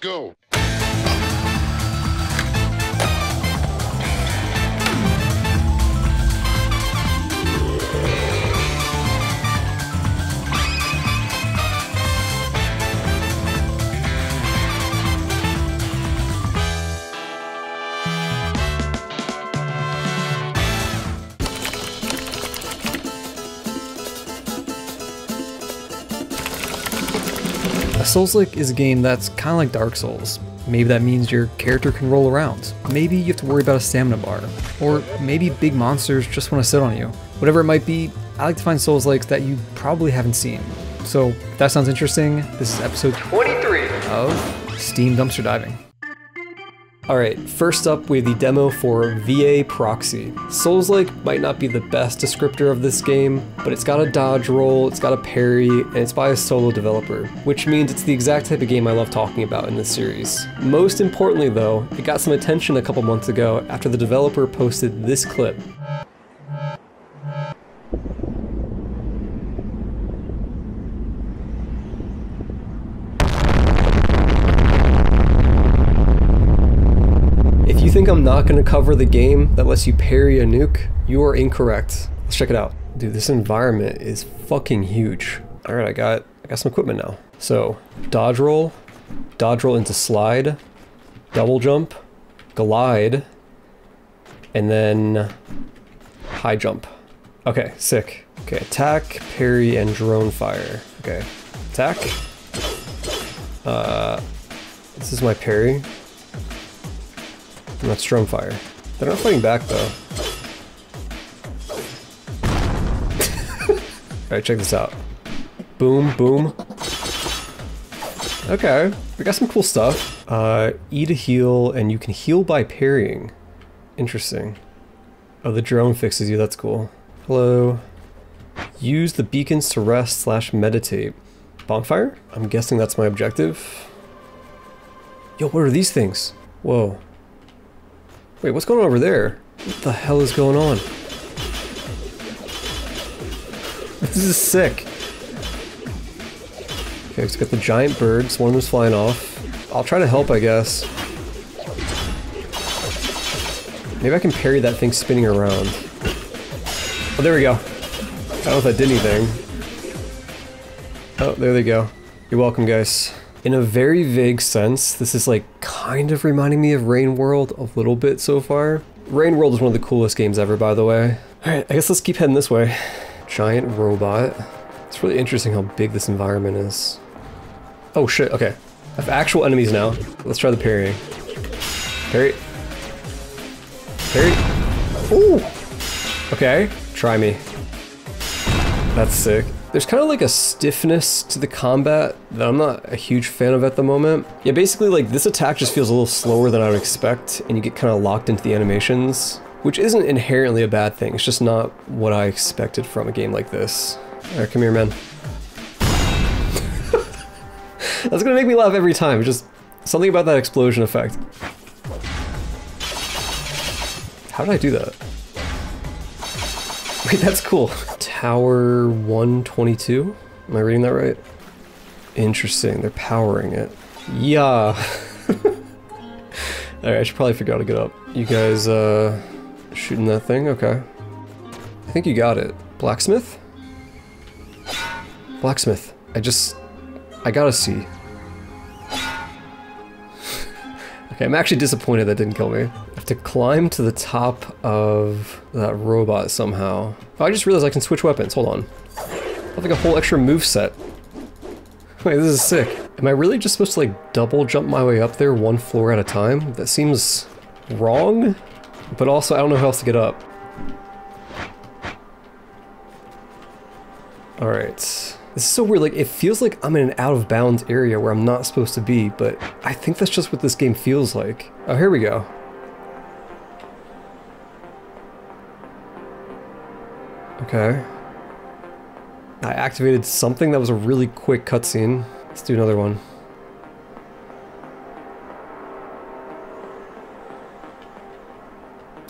go. Souls-like is a game that's kind of like Dark Souls. Maybe that means your character can roll around. Maybe you have to worry about a stamina bar. Or maybe big monsters just want to sit on you. Whatever it might be, I like to find Souls-likes that you probably haven't seen. So, if that sounds interesting, this is episode 23 of Steam Dumpster Diving. Alright, first up we have the demo for VA Proxy. Souls-like might not be the best descriptor of this game, but it's got a dodge roll, it's got a parry, and it's by a solo developer, which means it's the exact type of game I love talking about in this series. Most importantly though, it got some attention a couple months ago after the developer posted this clip. I'm not going to cover the game that lets you parry a nuke, you are incorrect. Let's check it out. Dude, this environment is fucking huge. All right, I got I got some equipment now. So, dodge roll, dodge roll into slide, double jump, glide, and then high jump. Okay, sick. Okay, attack, parry, and drone fire. Okay, attack. Uh, this is my parry. That's fire. They're not fighting back though. Alright, check this out. Boom, boom. Okay, we got some cool stuff. Uh, E to heal, and you can heal by parrying. Interesting. Oh, the drone fixes you, that's cool. Hello. Use the beacons to rest slash meditate. Bonfire? I'm guessing that's my objective. Yo, what are these things? Whoa. Wait, what's going on over there? What the hell is going on? This is sick. Okay, it's got the giant birds. One of them's flying off. I'll try to help, I guess. Maybe I can parry that thing spinning around. Oh, there we go. I don't know if that did anything. Oh, there they go. You're welcome, guys. In a very vague sense, this is like kind of reminding me of Rain World a little bit so far. Rain World is one of the coolest games ever, by the way. Alright, I guess let's keep heading this way. Giant robot. It's really interesting how big this environment is. Oh shit, okay. I have actual enemies now. Let's try the parrying. Parry. Parry. Ooh! Okay, try me. That's sick. There's kind of like a stiffness to the combat that I'm not a huge fan of at the moment. Yeah, basically like this attack just feels a little slower than I would expect and you get kind of locked into the animations, which isn't inherently a bad thing. It's just not what I expected from a game like this. Alright, come here, man. That's gonna make me laugh every time. Just something about that explosion effect. How did I do that? Wait, that's cool. Tower 122? Am I reading that right? Interesting, they're powering it. Yeah. Alright, I should probably figure out how to get up. You guys, uh, shooting that thing? Okay. I think you got it. Blacksmith? Blacksmith. I just... I gotta see. Okay, I'm actually disappointed that didn't kill me. I have to climb to the top of that robot somehow. Oh, I just realized I can switch weapons. Hold on. I have like a whole extra move set. Wait, this is sick. Am I really just supposed to like double jump my way up there one floor at a time? That seems wrong, but also I don't know how else to get up. Alright. This is so weird, like, it feels like I'm in an out-of-bounds area where I'm not supposed to be, but I think that's just what this game feels like. Oh, here we go. Okay. I activated something that was a really quick cutscene. Let's do another one.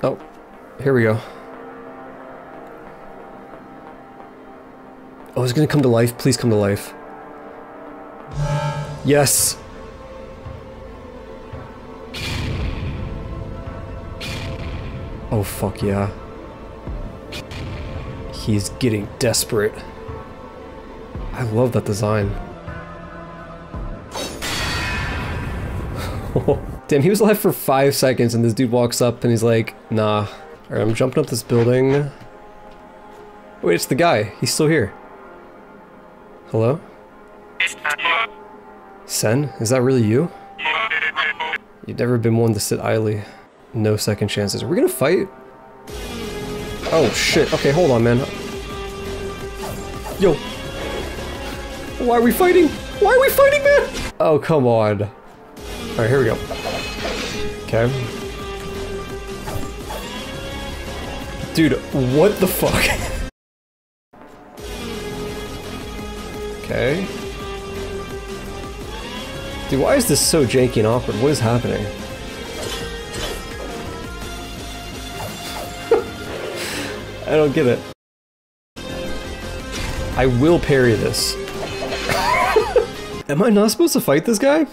Oh, here we go. Oh, it's gonna come to life. Please come to life. Yes! Oh, fuck yeah. He's getting desperate. I love that design. Damn, he was alive for five seconds and this dude walks up and he's like, nah. Alright, I'm jumping up this building. Wait, it's the guy. He's still here. Hello? Sen? Is that really you? You've never been one to sit idly. No second chances. Are we gonna fight? Oh shit. Okay, hold on, man. Yo. Why are we fighting? Why are we fighting, man? Oh, come on. Alright, here we go. Okay. Dude, what the fuck? okay. Dude, why is this so janky and awkward? What is happening? I don't get it. I will parry this. Am I not supposed to fight this guy?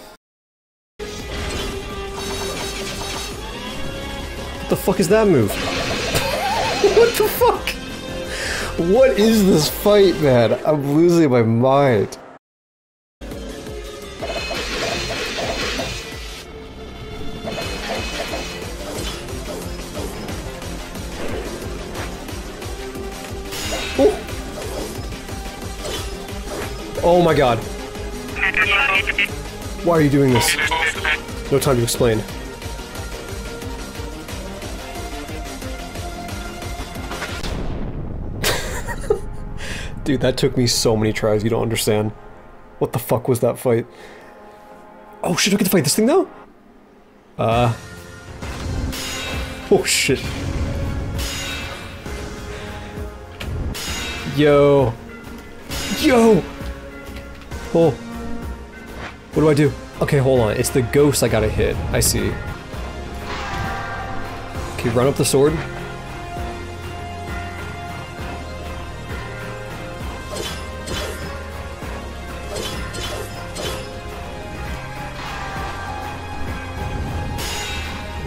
What the fuck is that move? what the fuck? What is this fight, man? I'm losing my mind. Oh. oh my god. Why are you doing this? No time to explain. Dude, that took me so many tries, you don't understand. What the fuck was that fight? Oh shit, I get to fight this thing now? Uh... Oh shit. Yo. Yo! Oh. What do I do? Okay, hold on. It's the ghost I gotta hit. I see. Okay, run up the sword.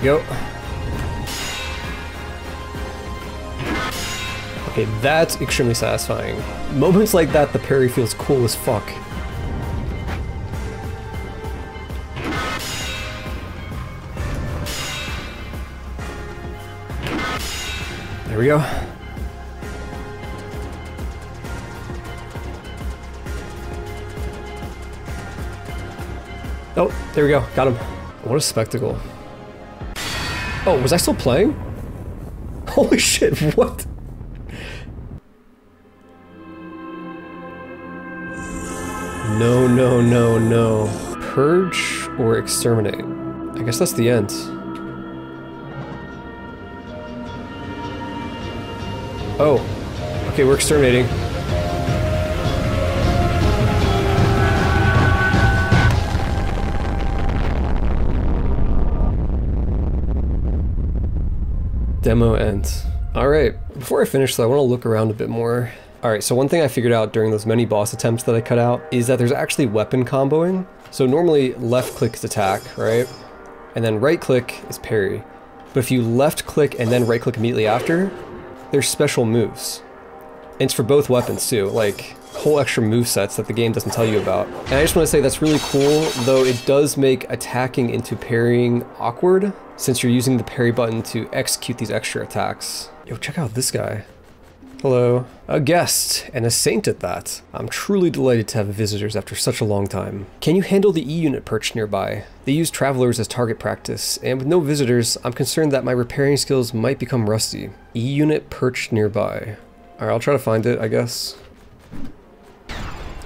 Go. Okay, that's extremely satisfying. Moments like that, the parry feels cool as fuck. There we go. Oh, there we go. Got him. What a spectacle. Oh, was I still playing? Holy shit, what? No, no, no, no. Purge or exterminate? I guess that's the end. Oh. Okay, we're exterminating. Demo ends. Alright, before I finish though, I want to look around a bit more. Alright, so one thing I figured out during those many boss attempts that I cut out is that there's actually weapon comboing. So normally left click is attack, right? And then right click is parry. But if you left click and then right click immediately after, there's special moves. And it's for both weapons too, like whole extra move sets that the game doesn't tell you about. And I just want to say that's really cool, though it does make attacking into parrying awkward, since you're using the parry button to execute these extra attacks. Yo, check out this guy. Hello. A guest, and a saint at that. I'm truly delighted to have visitors after such a long time. Can you handle the E-unit perched nearby? They use travelers as target practice, and with no visitors, I'm concerned that my repairing skills might become rusty. E-unit perched nearby. Alright, I'll try to find it, I guess.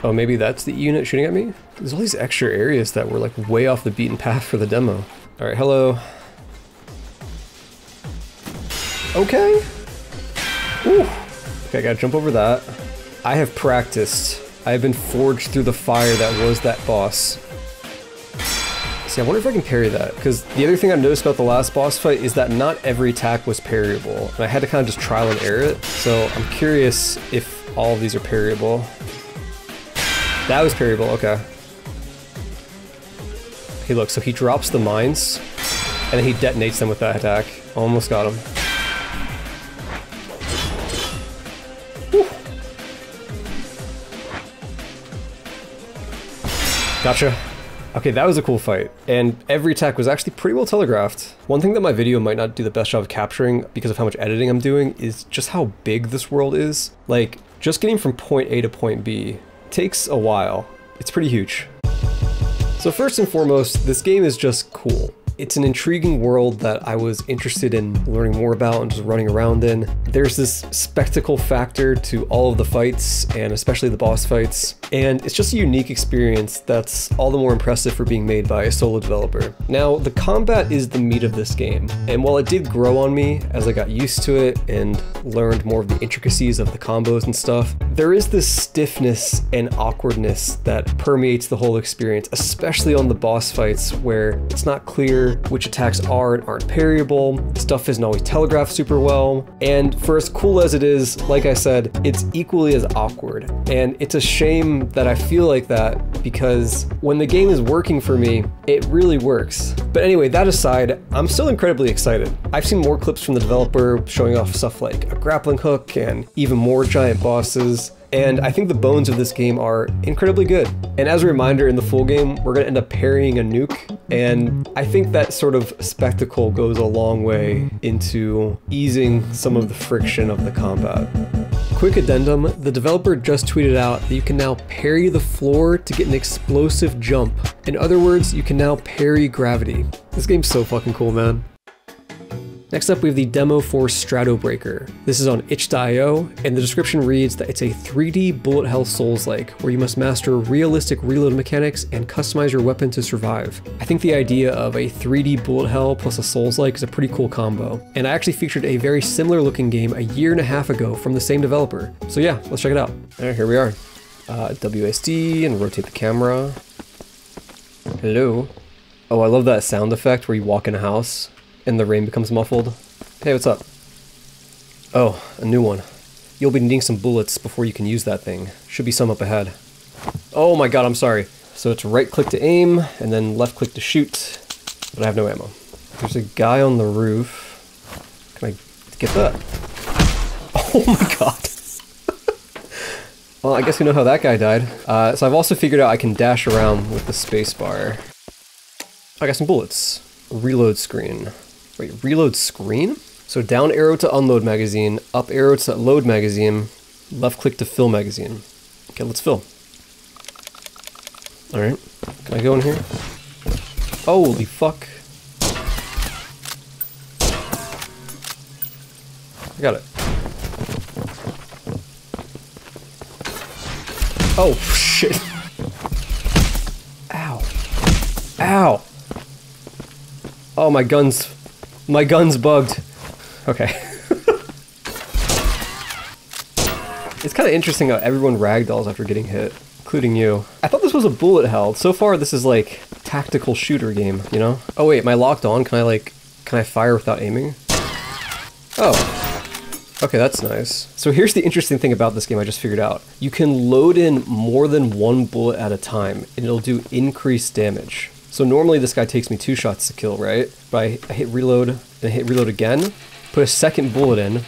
Oh, maybe that's the E unit shooting at me? There's all these extra areas that were like way off the beaten path for the demo. Alright, hello. Okay. Ooh. Okay, I gotta jump over that. I have practiced. I have been forged through the fire that was that boss. See, I wonder if I can parry that, because the other thing I noticed about the last boss fight is that not every attack was parryable, and I had to kind of just trial and error it, so I'm curious if all of these are parryable. That was parryable, okay. Hey look, so he drops the mines, and then he detonates them with that attack. Almost got him. Gotcha. Okay, that was a cool fight, and every attack was actually pretty well telegraphed. One thing that my video might not do the best job of capturing because of how much editing I'm doing is just how big this world is. Like, just getting from point A to point B takes a while. It's pretty huge. So first and foremost, this game is just cool. It's an intriguing world that I was interested in learning more about and just running around in. There's this spectacle factor to all of the fights, and especially the boss fights, and it's just a unique experience that's all the more impressive for being made by a solo developer. Now, the combat is the meat of this game, and while it did grow on me as I got used to it and learned more of the intricacies of the combos and stuff, there is this stiffness and awkwardness that permeates the whole experience, especially on the boss fights where it's not clear which attacks are and aren't parryable, stuff isn't always telegraphed super well, and for as cool as it is, like I said, it's equally as awkward. And it's a shame that I feel like that because when the game is working for me, it really works. But anyway, that aside, I'm still incredibly excited. I've seen more clips from the developer showing off stuff like a grappling hook and even more giant bosses and I think the bones of this game are incredibly good. And as a reminder, in the full game, we're gonna end up parrying a nuke, and I think that sort of spectacle goes a long way into easing some of the friction of the combat. Quick addendum, the developer just tweeted out that you can now parry the floor to get an explosive jump. In other words, you can now parry gravity. This game's so fucking cool, man. Next up, we have the demo for Stratobreaker. This is on itch.io, and the description reads that it's a 3D bullet hell Souls-like, where you must master realistic reload mechanics and customize your weapon to survive. I think the idea of a 3D bullet hell plus a Souls-like is a pretty cool combo, and I actually featured a very similar looking game a year and a half ago from the same developer. So yeah, let's check it out. Alright, here we are. Uh, WASD and rotate the camera. Hello. Oh, I love that sound effect where you walk in a house and the rain becomes muffled. Hey, what's up? Oh, a new one. You'll be needing some bullets before you can use that thing. Should be some up ahead. Oh my god, I'm sorry. So it's right click to aim, and then left click to shoot, but I have no ammo. There's a guy on the roof. Can I get that? Oh my god. well, I guess we know how that guy died. Uh, so I've also figured out I can dash around with the spacebar. I got some bullets. Reload screen. Wait, reload screen? So down arrow to unload magazine, up arrow to load magazine, left click to fill magazine. Okay, let's fill. Alright, can I go in here? Holy fuck. I got it. Oh, shit. Ow. Ow. Oh, my gun's my gun's bugged. Okay. it's kind of interesting how everyone ragdolls after getting hit, including you. I thought this was a bullet hell. So far, this is like tactical shooter game, you know? Oh wait, am I locked on? Can I like, can I fire without aiming? Oh. Okay, that's nice. So here's the interesting thing about this game I just figured out. You can load in more than one bullet at a time, and it'll do increased damage. So normally this guy takes me two shots to kill, right? But I, I hit reload and I hit reload again, put a second bullet in.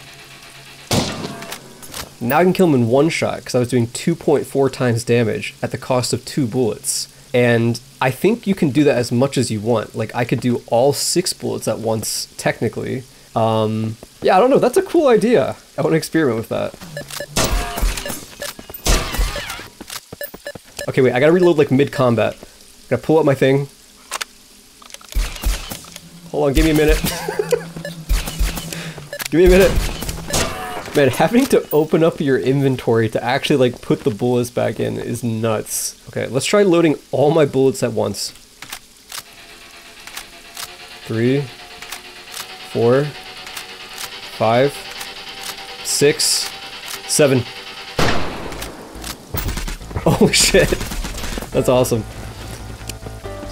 Now I can kill him in one shot because I was doing 2.4 times damage at the cost of two bullets. And I think you can do that as much as you want. Like I could do all six bullets at once, technically. Um, yeah, I don't know. That's a cool idea. I want to experiment with that. Okay, wait. I gotta reload like mid-combat. Gotta pull up my thing. Hold on, give me a minute. give me a minute. Man, having to open up your inventory to actually like put the bullets back in is nuts. Okay, let's try loading all my bullets at once. Three, four, five, six, seven. Oh shit. That's awesome.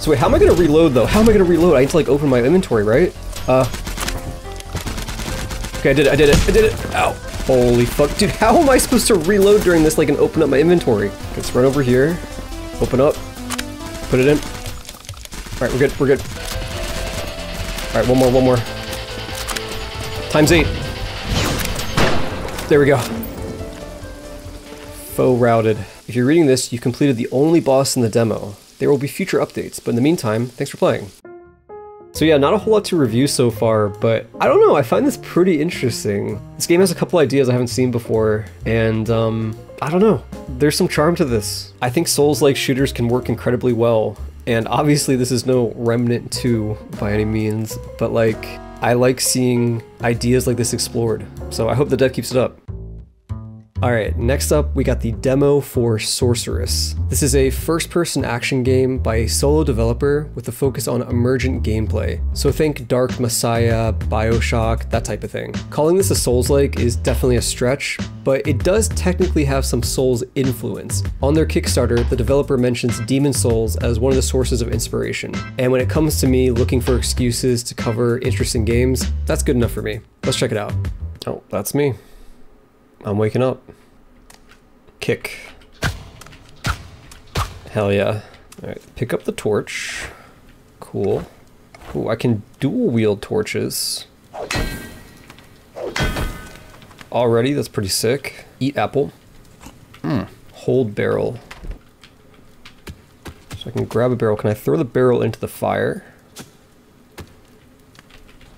So wait, how am I gonna reload though? How am I gonna reload? I need to like open my inventory, right? Uh. Okay, I did it, I did it, I did it! Ow! Holy fuck. Dude, how am I supposed to reload during this like and open up my inventory? Let's run over here. Open up. Put it in. Alright, we're good, we're good. Alright, one more, one more. Times eight. There we go. Foe routed. If you're reading this, you've completed the only boss in the demo. There will be future updates, but in the meantime, thanks for playing. So yeah, not a whole lot to review so far, but I don't know, I find this pretty interesting. This game has a couple ideas I haven't seen before, and um, I don't know, there's some charm to this. I think Souls-like shooters can work incredibly well, and obviously this is no Remnant 2 by any means, but like, I like seeing ideas like this explored, so I hope the dev keeps it up. Alright, next up we got the demo for Sorceress. This is a first-person action game by a solo developer with a focus on emergent gameplay. So think Dark Messiah, Bioshock, that type of thing. Calling this a Souls-like is definitely a stretch, but it does technically have some Souls influence. On their Kickstarter, the developer mentions Demon's Souls as one of the sources of inspiration. And when it comes to me looking for excuses to cover interesting games, that's good enough for me. Let's check it out. Oh, that's me. I'm waking up. Kick. Hell yeah. Alright, pick up the torch. Cool. Ooh, I can dual wield torches. Already, that's pretty sick. Eat apple. Hmm. Hold barrel. So I can grab a barrel. Can I throw the barrel into the fire?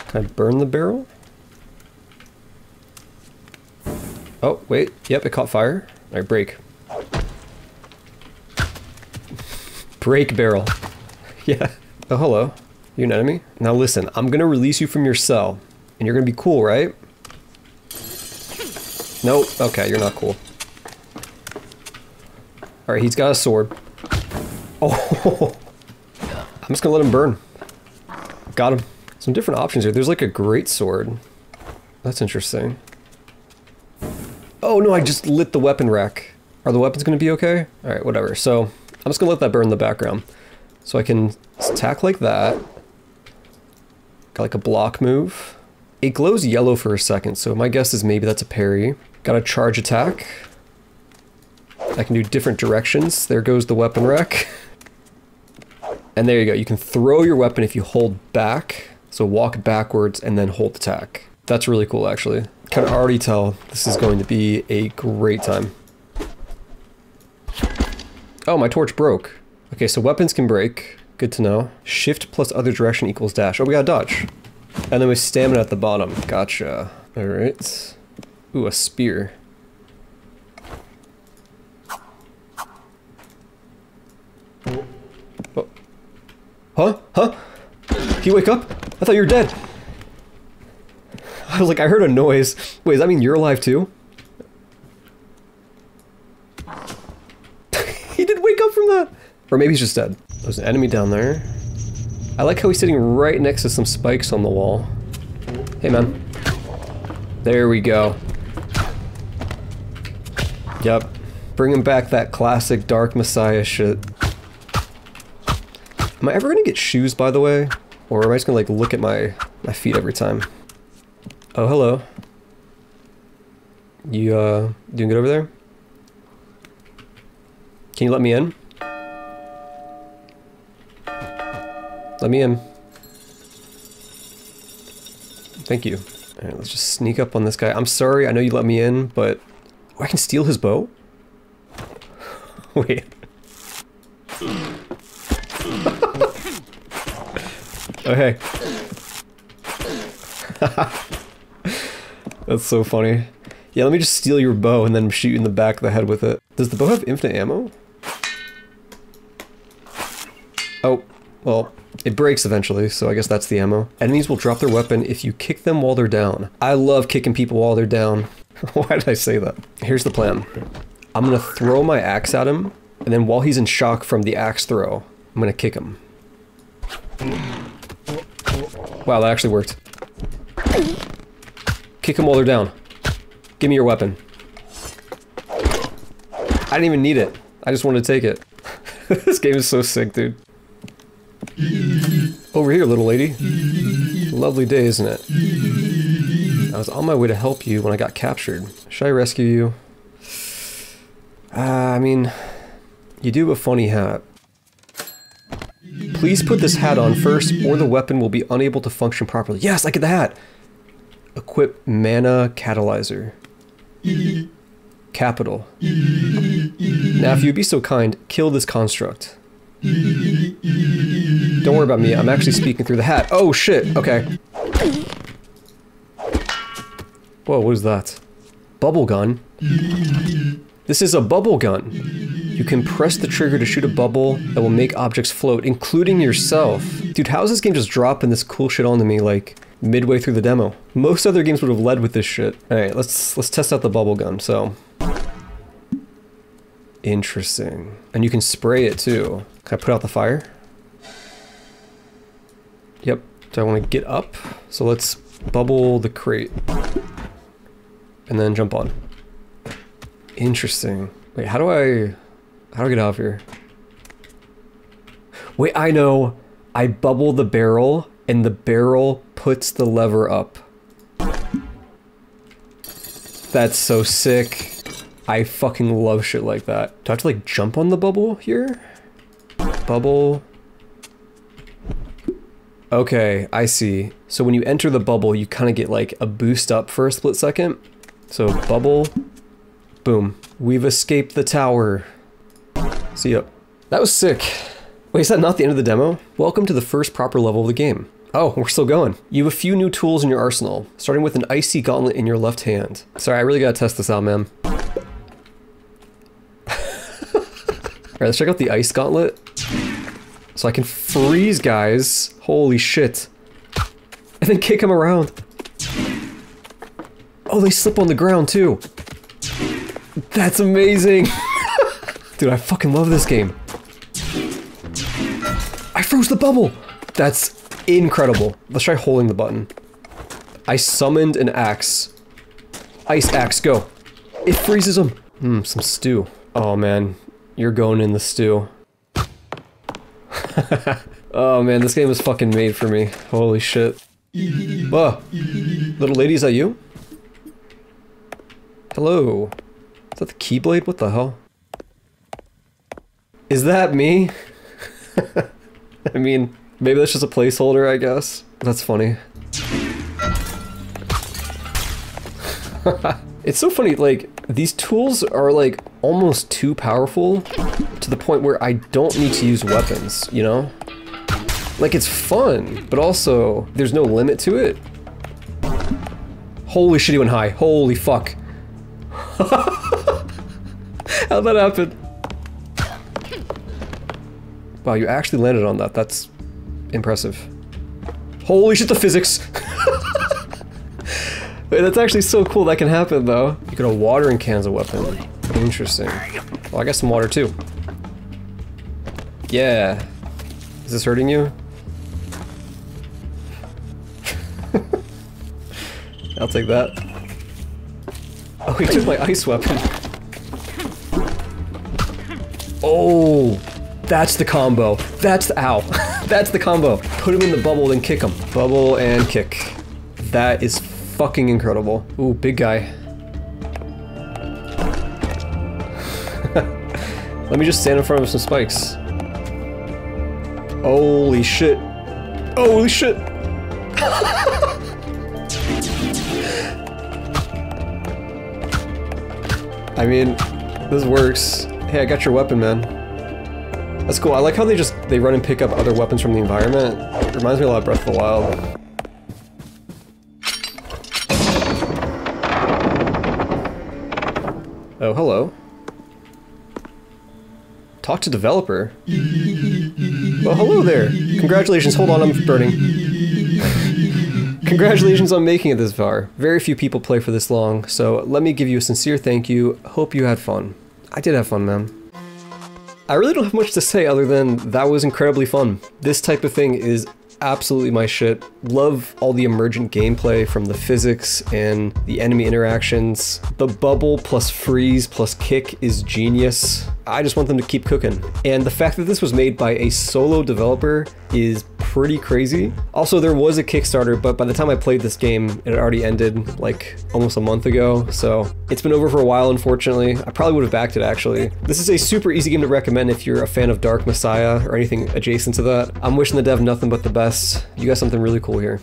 Can I burn the barrel? Oh, wait. Yep, it caught fire. Alright, break. break barrel. yeah. Oh, hello. You an enemy? Now listen, I'm gonna release you from your cell. And you're gonna be cool, right? Nope. Okay, you're not cool. Alright, he's got a sword. Oh! I'm just gonna let him burn. Got him. Some different options here. There's like a great sword. That's interesting. Oh no, I just lit the weapon rack. Are the weapons going to be okay? Alright, whatever. So, I'm just going to let that burn in the background. So I can attack like that. Got like a block move. It glows yellow for a second, so my guess is maybe that's a parry. Got a charge attack. I can do different directions. There goes the weapon rack. And there you go. You can throw your weapon if you hold back. So walk backwards and then hold attack. That's really cool, actually can already tell this is going to be a great time. Oh, my torch broke. Okay, so weapons can break. Good to know. Shift plus other direction equals dash. Oh, we got dodge. And then we stamina at the bottom. Gotcha. Alright. Ooh, a spear. Oh. Huh? Huh? Can you wake up? I thought you were dead. I was like, I heard a noise. Wait, does that mean you're alive too? he did wake up from that! Or maybe he's just dead. There's an enemy down there. I like how he's sitting right next to some spikes on the wall. Hey, man. There we go. Yep. Bringing back that classic Dark Messiah shit. Am I ever gonna get shoes, by the way? Or am I just gonna, like, look at my, my feet every time? Oh, hello. You, uh, doing good over there? Can you let me in? Let me in. Thank you. Alright, let's just sneak up on this guy. I'm sorry, I know you let me in, but... Oh, I can steal his bow? Wait. okay. That's so funny. Yeah, let me just steal your bow and then shoot you in the back of the head with it. Does the bow have infinite ammo? Oh, well, it breaks eventually, so I guess that's the ammo. Enemies will drop their weapon if you kick them while they're down. I love kicking people while they're down. Why did I say that? Here's the plan. I'm gonna throw my axe at him, and then while he's in shock from the axe throw, I'm gonna kick him. Wow, that actually worked. Kick them while they're down. Give me your weapon. I didn't even need it. I just wanted to take it. this game is so sick, dude. Over here, little lady. Lovely day, isn't it? I was on my way to help you when I got captured. Should I rescue you? Uh, I mean, you do have a funny hat. Please put this hat on first, or the weapon will be unable to function properly. Yes, I get the hat! Equip mana catalyzer. Capital. Now, if you'd be so kind, kill this construct. Don't worry about me, I'm actually speaking through the hat. Oh shit, okay. Whoa, what is that? Bubble gun? This is a bubble gun. You can press the trigger to shoot a bubble that will make objects float, including yourself. Dude, how is this game just dropping this cool shit onto me, like, midway through the demo? Most other games would have led with this shit. Alright, let's let's test out the bubble gun, so... Interesting. And you can spray it too. Can I put out the fire? Yep. Do I want to get up? So let's bubble the crate. And then jump on. Interesting. Wait, how do I... How do I get out of here? Wait, I know. I bubble the barrel, and the barrel puts the lever up. That's so sick. I fucking love shit like that. Do I have to like jump on the bubble here? Bubble. Okay, I see. So when you enter the bubble, you kind of get like a boost up for a split second. So bubble, boom. We've escaped the tower. See ya. That was sick. Wait, is that not the end of the demo? Welcome to the first proper level of the game. Oh, we're still going. You have a few new tools in your arsenal, starting with an icy gauntlet in your left hand. Sorry, I really gotta test this out, man. Alright, let's check out the ice gauntlet. So I can freeze guys. Holy shit. And then kick them around. Oh, they slip on the ground too. That's amazing. Dude, I fucking love this game. I froze the bubble. That's incredible. Let's try holding the button. I summoned an axe. Ice axe, go. It freezes them. Hmm, some stew. Oh man, you're going in the stew. oh man, this game was fucking made for me. Holy shit. Oh, little lady, is that you? Hello. Is that the Keyblade? What the hell? Is that me? I mean, maybe that's just a placeholder, I guess. That's funny. it's so funny, like, these tools are like almost too powerful to the point where I don't need to use weapons, you know? Like it's fun, but also there's no limit to it. Holy shit, he went high. Holy fuck. How'd that happen? Wow, you actually landed on that. That's impressive. Holy shit, the physics! Wait, that's actually so cool that can happen, though. You can have watering cans a weapon. Interesting. Well, I got some water, too. Yeah. Is this hurting you? I'll take that. Oh, he took my ice weapon. Oh, that's the combo. That's the, ow. that's the combo. Put him in the bubble, then kick him. Bubble and kick. That is fucking incredible. Ooh, big guy. Let me just stand in front of some spikes. Holy shit. Holy shit! I mean, this works. Hey, I got your weapon, man. That's cool. I like how they just, they run and pick up other weapons from the environment. It reminds me a lot of Breath of the Wild. Oh, hello. Talk to developer? Well, hello there. Congratulations. Hold on, I'm burning. Congratulations on making it this far. Very few people play for this long, so let me give you a sincere thank you. Hope you had fun. I did have fun, man. I really don't have much to say other than that was incredibly fun. This type of thing is absolutely my shit. Love all the emergent gameplay from the physics and the enemy interactions. The bubble plus freeze plus kick is genius. I just want them to keep cooking. And the fact that this was made by a solo developer is pretty crazy. Also, there was a Kickstarter, but by the time I played this game, it had already ended like almost a month ago. So it's been over for a while, unfortunately. I probably would have backed it actually. This is a super easy game to recommend if you're a fan of Dark Messiah or anything adjacent to that. I'm wishing the dev nothing but the best. You got something really cool here.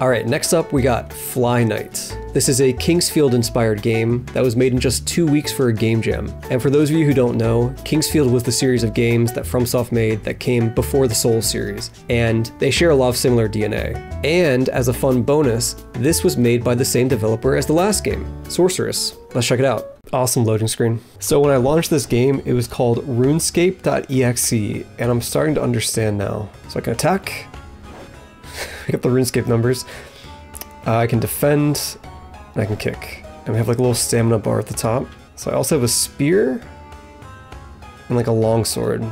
All right, next up we got FlyKnight. This is a King's Field inspired game that was made in just two weeks for a game jam. And for those of you who don't know, King's Field was the series of games that FromSoft made that came before the Souls series, and they share a lot of similar DNA. And as a fun bonus, this was made by the same developer as the last game, Sorceress. Let's check it out. Awesome loading screen. So when I launched this game, it was called runescape.exe, and I'm starting to understand now. So I can attack, I got the RuneScape numbers. Uh, I can defend, and I can kick. And we have like a little stamina bar at the top. So I also have a spear, and like a longsword.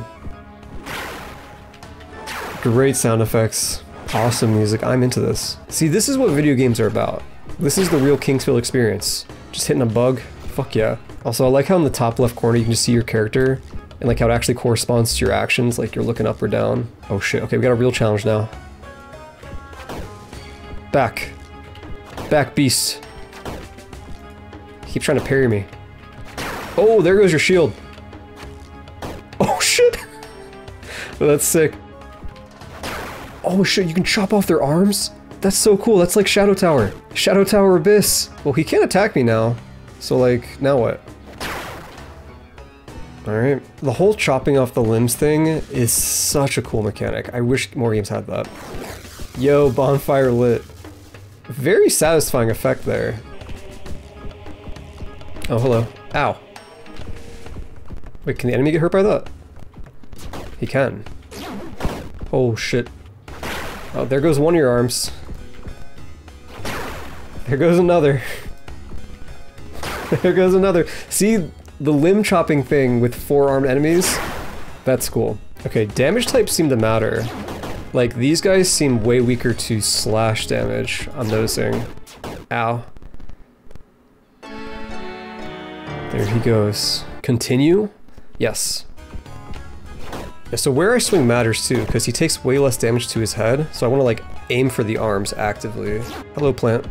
Great sound effects, awesome music, I'm into this. See, this is what video games are about. This is the real King's Field experience. Just hitting a bug, fuck yeah. Also, I like how in the top left corner you can just see your character, and like how it actually corresponds to your actions, like you're looking up or down. Oh shit, okay, we got a real challenge now. Back. Back, beast. Keep trying to parry me. Oh, there goes your shield. Oh, shit. that's sick. Oh, shit, you can chop off their arms? That's so cool. That's like Shadow Tower. Shadow Tower Abyss. Well, he can't attack me now. So, like, now what? Alright. The whole chopping off the limbs thing is such a cool mechanic. I wish more games had that. Yo, bonfire lit. Very satisfying effect there. Oh, hello. Ow. Wait, can the enemy get hurt by that? He can. Oh, shit. Oh, there goes one of your arms. There goes another. there goes another. See, the limb chopping thing with four-armed enemies? That's cool. Okay, damage types seem to matter. Like, these guys seem way weaker to slash damage, I'm noticing. Ow. There he goes. Continue? Yes. Yeah, so where I swing matters too, because he takes way less damage to his head, so I want to like aim for the arms actively. Hello, plant.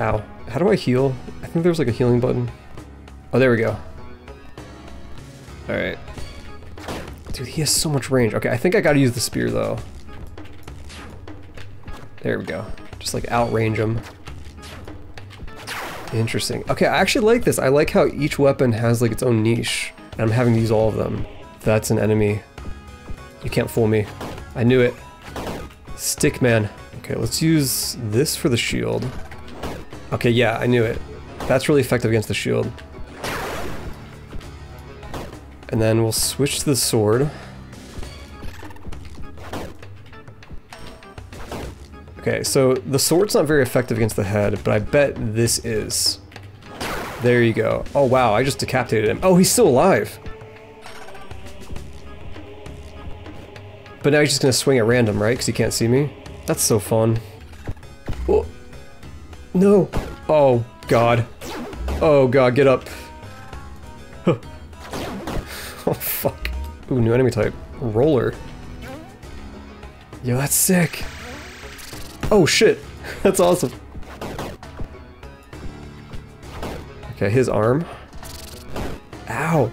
Ow. How do I heal? I think there's like a healing button. Oh, there we go. Alright. Dude, he has so much range. Okay, I think I gotta use the spear, though. There we go. Just, like, outrange him. Interesting. Okay, I actually like this. I like how each weapon has, like, its own niche. And I'm having to use all of them. That's an enemy. You can't fool me. I knew it. Stickman. Okay, let's use this for the shield. Okay, yeah, I knew it. That's really effective against the shield. And then we'll switch to the sword. Okay, so the sword's not very effective against the head, but I bet this is. There you go. Oh wow, I just decapitated him. Oh, he's still alive! But now he's just gonna swing at random, right? Because he can't see me? That's so fun. Oh. No! Oh, God. Oh, God, get up. Ooh, new enemy type. Roller. Yo, that's sick. Oh, shit. That's awesome. Okay, his arm. Ow.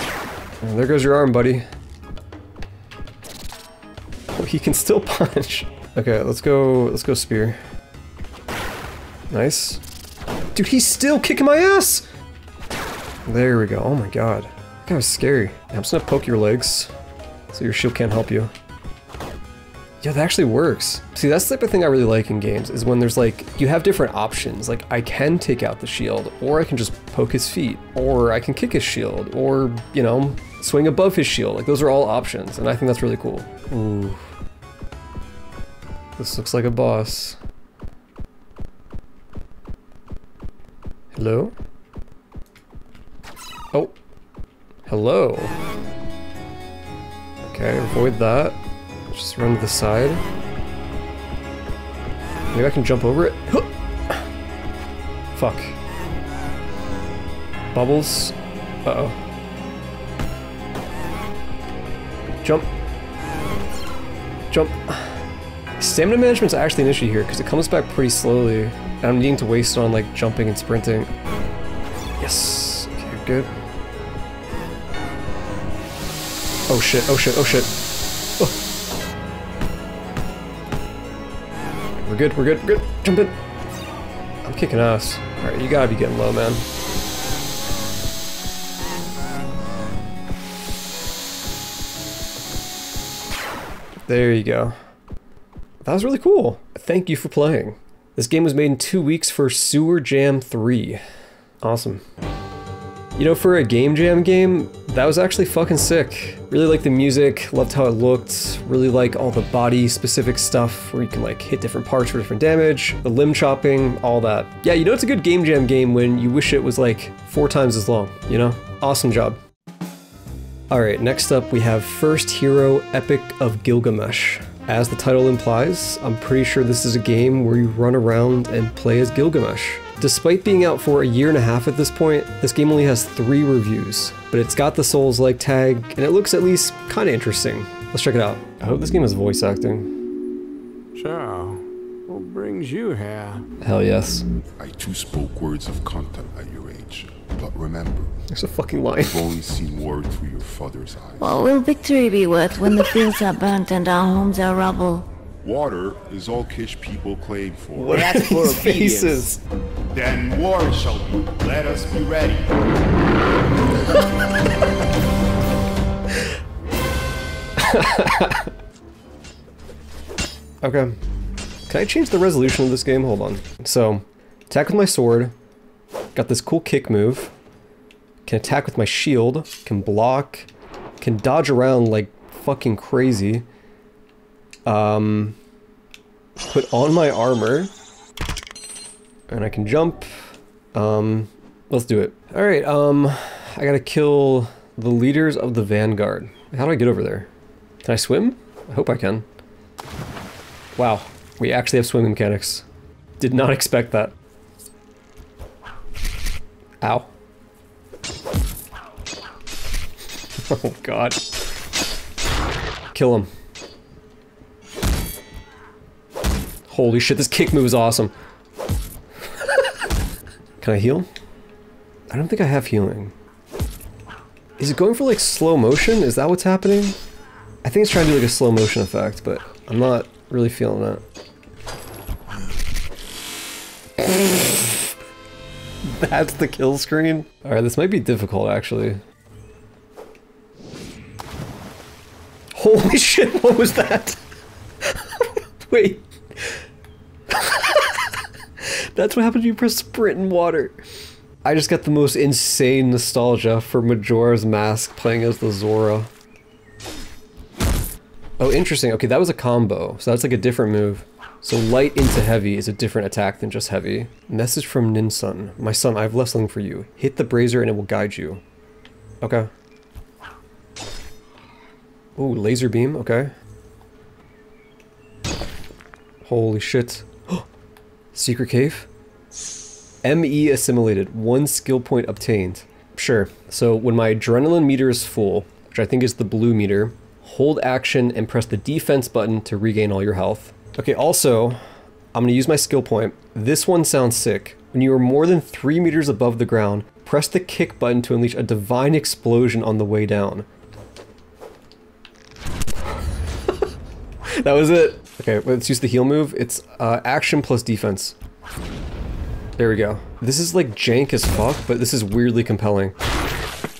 Oh, there goes your arm, buddy. Oh, he can still punch. Okay, let's go, let's go spear. Nice. Dude, he's still kicking my ass! There we go. Oh my god. That was scary. I'm just gonna poke your legs so your shield can't help you. Yeah, that actually works. See, that's the type of thing I really like in games, is when there's like, you have different options. Like, I can take out the shield, or I can just poke his feet, or I can kick his shield, or, you know, swing above his shield. Like, those are all options, and I think that's really cool. Ooh. This looks like a boss. Hello? Oh. Hello. Okay, avoid that. Just run to the side. Maybe I can jump over it? Fuck. Bubbles. Uh-oh. Jump. Jump. Stamina management's actually an issue here, because it comes back pretty slowly. And I'm needing to waste on, like, jumping and sprinting. Yes. Okay, good. Oh shit, oh shit, oh shit. Oh. good, we're good, we're good. Jump in. I'm kicking ass. Alright, you gotta be getting low, man. There you go. That was really cool. Thank you for playing. This game was made in two weeks for Sewer Jam 3. Awesome. You know, for a Game Jam game, that was actually fucking sick. Really liked the music, loved how it looked, really like all the body specific stuff where you can like hit different parts for different damage, the limb chopping, all that. Yeah, you know it's a good Game Jam game when you wish it was like four times as long, you know? Awesome job. Alright, next up we have First Hero Epic of Gilgamesh. As the title implies, I'm pretty sure this is a game where you run around and play as Gilgamesh. Despite being out for a year and a half at this point, this game only has three reviews, but it's got the Souls-like tag, and it looks at least kinda interesting. Let's check it out. I hope this game has voice acting. So, what brings you here? Hell yes. I too spoke words of contempt at your age. But remember, There's a fucking line. I've only seen war through your father's eyes. What will victory be worth when the fields are burnt and our homes are rubble? Water is all Kish people claim for. What are That's for these faces? Then war shall be. Let us be ready. Okay. Can I change the resolution of this game? Hold on. So, attack with my sword. Got this cool kick move. Can attack with my shield. Can block. Can dodge around like fucking crazy. Um, put on my armor. And I can jump. Um, let's do it. Alright, um, I gotta kill the leaders of the Vanguard. How do I get over there? Can I swim? I hope I can. Wow, we actually have swimming mechanics. Did not expect that. Ow. oh god. Kill him. Holy shit, this kick move is awesome. Can I heal? I don't think I have healing. Is it going for like slow motion? Is that what's happening? I think it's trying to do like a slow motion effect, but I'm not really feeling that. That's the kill screen? Alright, this might be difficult actually. Holy shit, what was that? Wait. That's what happens when you press sprint in water. I just got the most insane nostalgia for Majora's Mask playing as the Zora. Oh, interesting. Okay, that was a combo. So that's like a different move. So light into heavy is a different attack than just heavy. Message from Ninsun. My son, I have less something for you. Hit the brazier and it will guide you. Okay. Ooh, laser beam. Okay. Holy shit. Secret cave? ME assimilated. One skill point obtained. Sure. So when my adrenaline meter is full, which I think is the blue meter, hold action and press the defense button to regain all your health. Okay, also, I'm gonna use my skill point. This one sounds sick. When you are more than three meters above the ground, press the kick button to unleash a divine explosion on the way down. that was it. Okay, let's use the heal move. It's uh, action plus defense. There we go. This is like jank as fuck, but this is weirdly compelling.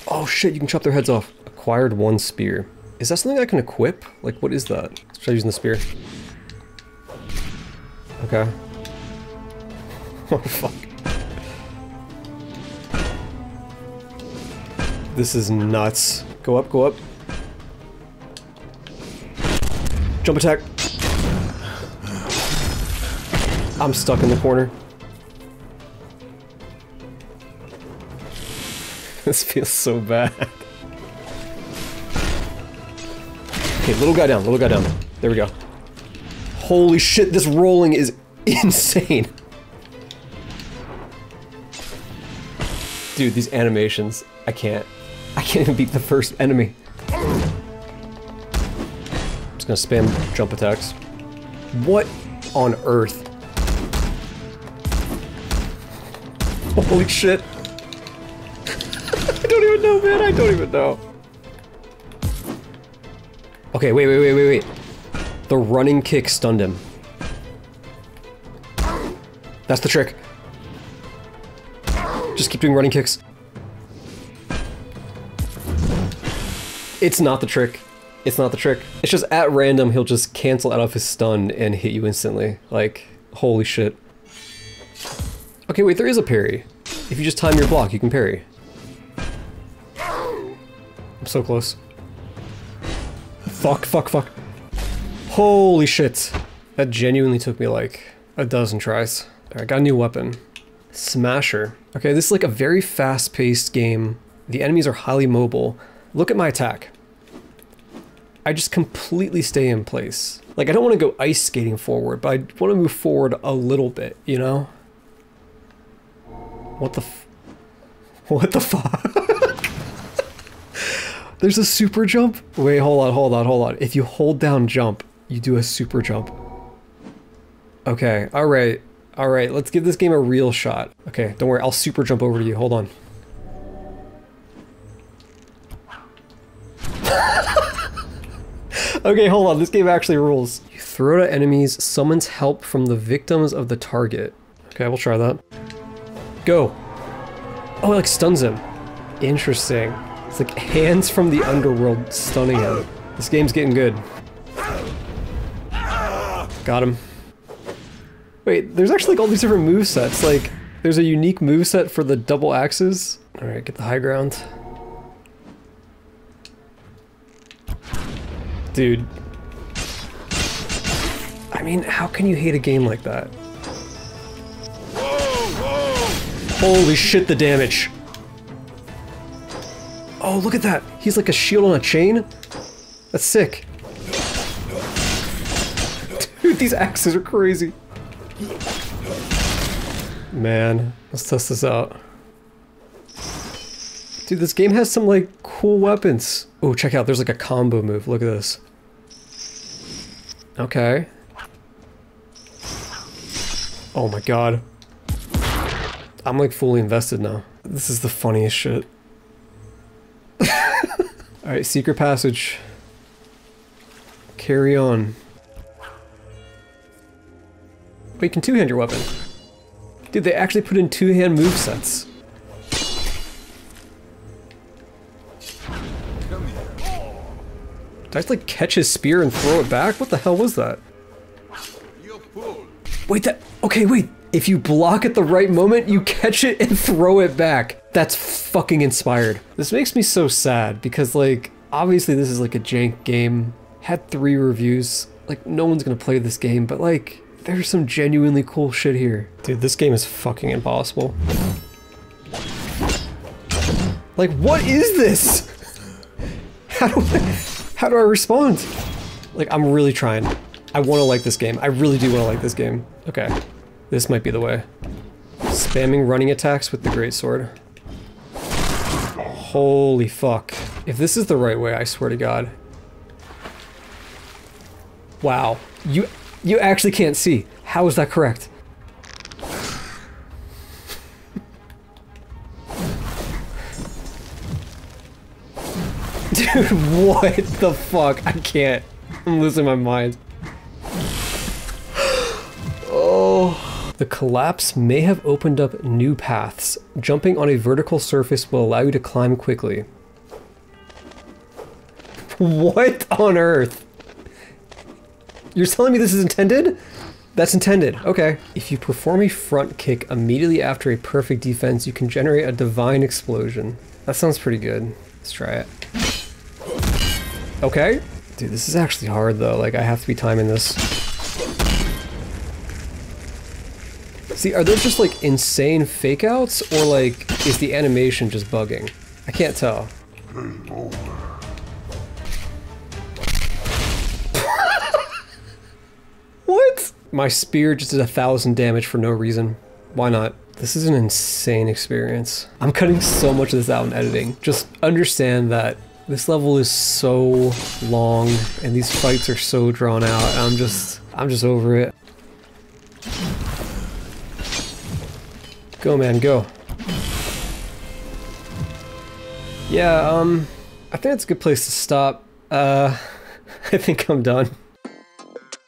Oh shit, you can chop their heads off. Acquired one spear. Is that something I can equip? Like, what is that? Let's try using the spear. Okay. Oh, fuck. This is nuts. Go up, go up. Jump attack. I'm stuck in the corner. this feels so bad. Okay, little guy down, little guy down. There we go. Holy shit, this rolling is insane. Dude, these animations, I can't. I can't even beat the first enemy. I'm just gonna spam jump attacks. What on earth? Holy shit. I don't even know, man. I don't even know. Okay, wait, wait, wait, wait, wait. The running kick stunned him. That's the trick. Just keep doing running kicks. It's not the trick. It's not the trick. It's just at random, he'll just cancel out of his stun and hit you instantly. Like, holy shit. Okay, wait, there is a parry. If you just time your block, you can parry. I'm so close. Fuck, fuck, fuck. Holy shit. That genuinely took me like a dozen tries. I got a new weapon. Smasher. Okay, this is like a very fast-paced game. The enemies are highly mobile. Look at my attack. I just completely stay in place. Like, I don't want to go ice skating forward, but I want to move forward a little bit, you know? What the f- What the fuck? There's a super jump? Wait, hold on, hold on, hold on. If you hold down jump, you do a super jump. Okay, alright. Alright, let's give this game a real shot. Okay, don't worry, I'll super jump over to you. Hold on. okay, hold on, this game actually rules. You throw at enemies, summons help from the victims of the target. Okay, we'll try that. Go. Oh, it like stuns him. Interesting. It's like hands from the underworld stunning him. This game's getting good. Got him. Wait, there's actually like all these different move sets. Like, there's a unique move set for the double axes. All right, get the high ground. Dude. I mean, how can you hate a game like that? Holy shit, the damage. Oh, look at that. He's like a shield on a chain. That's sick. Dude, these axes are crazy. Man, let's test this out. Dude, this game has some like cool weapons. Oh, check out, there's like a combo move. Look at this. Okay. Oh my god. I'm like fully invested now. This is the funniest shit. Alright, secret passage. Carry on. But you can two-hand your weapon. Dude, they actually put in two-hand move sets. Did I just like catch his spear and throw it back? What the hell was that? Wait, that- okay, wait. If you block at the right moment, you catch it and throw it back. That's fucking inspired. This makes me so sad because like, obviously this is like a jank game. Had three reviews. Like, no one's gonna play this game, but like, there's some genuinely cool shit here. Dude, this game is fucking impossible. Like, what is this? How do I, how do I respond? Like, I'm really trying. I want to like this game. I really do want to like this game. Okay. This might be the way. Spamming running attacks with the great sword. Holy fuck. If this is the right way, I swear to god. Wow. You you actually can't see. How is that correct? Dude, what the fuck? I can't. I'm losing my mind. The collapse may have opened up new paths. Jumping on a vertical surface will allow you to climb quickly. What on earth? You're telling me this is intended? That's intended, okay. If you perform a front kick immediately after a perfect defense, you can generate a divine explosion. That sounds pretty good. Let's try it. Okay. Dude, this is actually hard though. Like, I have to be timing this. See, are those just like insane fake outs or like is the animation just bugging? I can't tell. what? My spear just did a thousand damage for no reason. Why not? This is an insane experience. I'm cutting so much of this out in editing. Just understand that this level is so long and these fights are so drawn out. I'm just, I'm just over it. Go man, go. Yeah, um, I think that's a good place to stop. Uh, I think I'm done.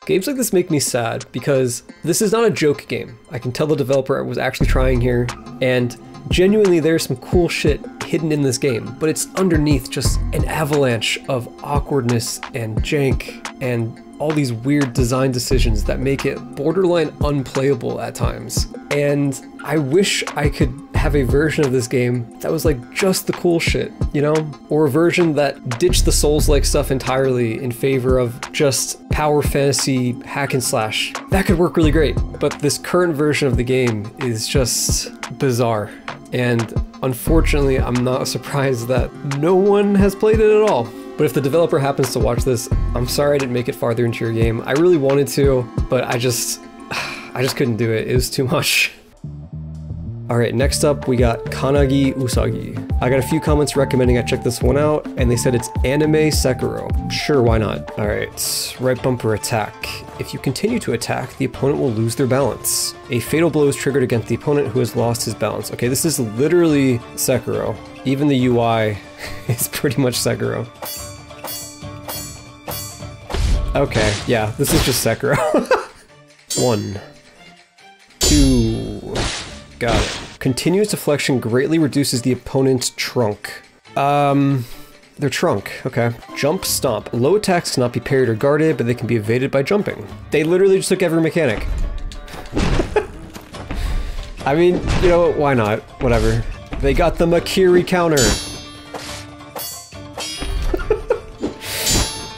Games like this make me sad because this is not a joke game. I can tell the developer was actually trying here, and genuinely there's some cool shit hidden in this game, but it's underneath just an avalanche of awkwardness and jank and all these weird design decisions that make it borderline unplayable at times. And I wish I could have a version of this game that was like just the cool shit, you know? Or a version that ditched the Souls-like stuff entirely in favor of just power fantasy hack and slash. That could work really great, but this current version of the game is just bizarre. And unfortunately, I'm not surprised that no one has played it at all. But if the developer happens to watch this, I'm sorry I didn't make it farther into your game. I really wanted to, but I just, I just couldn't do it. It was too much. All right, next up we got Kannagi Usagi. I got a few comments recommending I check this one out, and they said it's anime Sekiro. Sure, why not? All right, right bumper attack. If you continue to attack, the opponent will lose their balance. A fatal blow is triggered against the opponent who has lost his balance. Okay, this is literally Sekiro. Even the UI is pretty much Sekiro. Okay, yeah, this is just Sekiro. One. Two. Got it. Continuous deflection greatly reduces the opponent's trunk. Um, their trunk, okay. Jump, stomp. Low attacks cannot be parried or guarded, but they can be evaded by jumping. They literally just took every mechanic. I mean, you know, why not? Whatever. They got the Mikiri counter.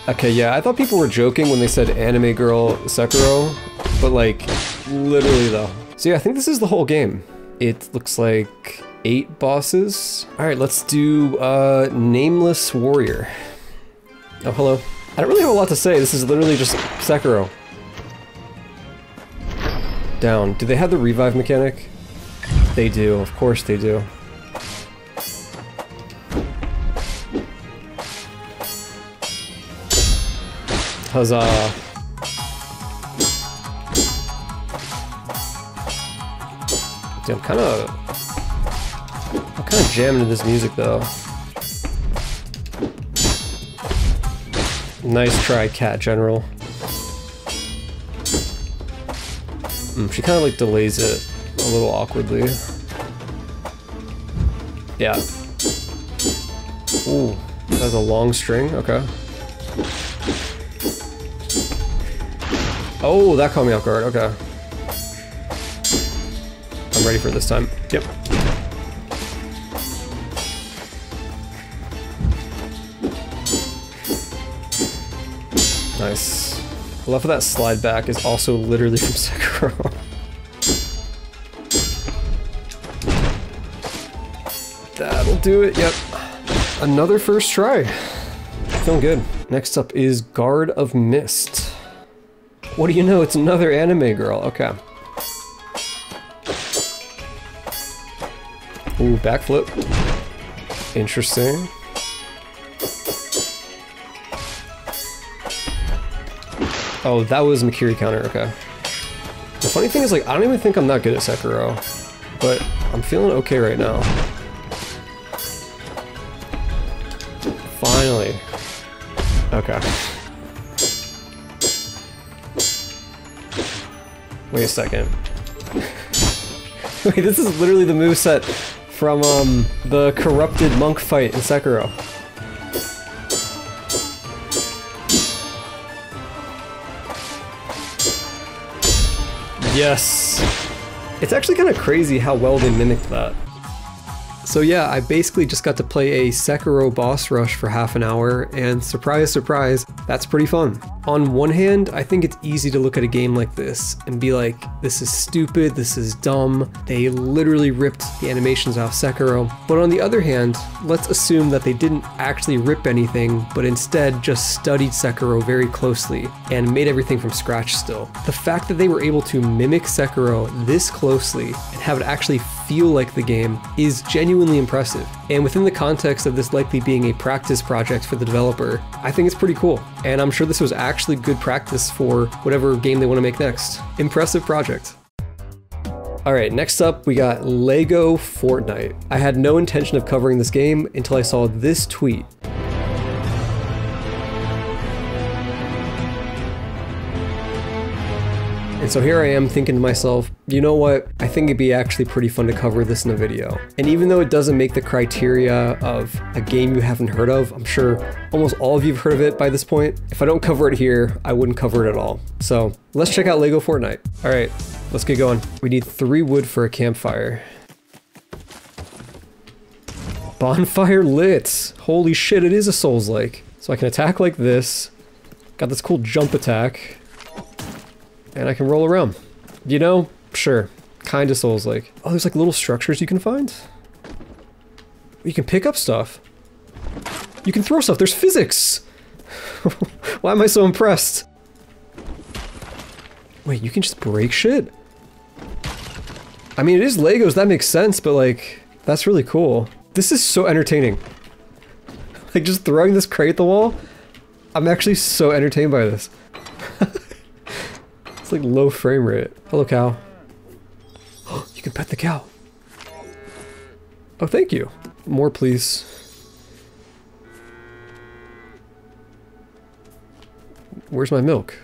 Okay, yeah, I thought people were joking when they said anime girl Sekiro, but like, literally though. So yeah, I think this is the whole game. It looks like eight bosses. All right, let's do uh, Nameless Warrior. Oh, hello. I don't really have a lot to say. This is literally just Sekiro. Down. Do they have the revive mechanic? They do. Of course they do. Huzzah. Dude, I'm kind of... I'm kind of jamming to this music, though. Nice try, Cat General. Mm, she kind of like delays it a little awkwardly. Yeah. Ooh, that's a long string, okay. Oh, that caught me off guard, okay. I'm ready for this time. Yep. Nice. I love how that slide back is also literally from Sekiro. That'll do it, yep. Another first try. Feeling good. Next up is Guard of Mist. What do you know, it's another anime girl, okay. Ooh, backflip. Interesting. Oh, that was Mikiri counter, okay. The funny thing is, like, I don't even think I'm that good at Sekiro, but I'm feeling okay right now. Wait a second. Wait, this is literally the moveset from um, the corrupted monk fight in Sekiro. Yes! It's actually kind of crazy how well they mimicked that. So yeah, I basically just got to play a Sekiro boss rush for half an hour, and surprise, surprise, that's pretty fun. On one hand, I think it's easy to look at a game like this and be like, this is stupid, this is dumb, they literally ripped the animations off Sekiro. But on the other hand, let's assume that they didn't actually rip anything, but instead just studied Sekiro very closely and made everything from scratch still. The fact that they were able to mimic Sekiro this closely and have it actually feel like the game is genuinely impressive. And within the context of this likely being a practice project for the developer, I think it's pretty cool. And I'm sure this was actually good practice for whatever game they want to make next. Impressive project. Alright, next up we got LEGO Fortnite. I had no intention of covering this game until I saw this tweet. And so here I am thinking to myself, you know what? I think it'd be actually pretty fun to cover this in a video. And even though it doesn't make the criteria of a game you haven't heard of, I'm sure almost all of you have heard of it by this point. If I don't cover it here, I wouldn't cover it at all. So let's check out Lego Fortnite. All right, let's get going. We need three wood for a campfire. Bonfire lit. Holy shit, it is a Souls-like. So I can attack like this. Got this cool jump attack. And I can roll around. You know, sure. Kinda Souls-like. Oh, there's like little structures you can find? You can pick up stuff. You can throw stuff. There's physics! Why am I so impressed? Wait, you can just break shit? I mean, it is Legos, that makes sense, but like, that's really cool. This is so entertaining. Like, just throwing this crate at the wall, I'm actually so entertained by this. It's like low frame rate. Hello, cow. you can pet the cow. Oh, thank you. More, please. Where's my milk?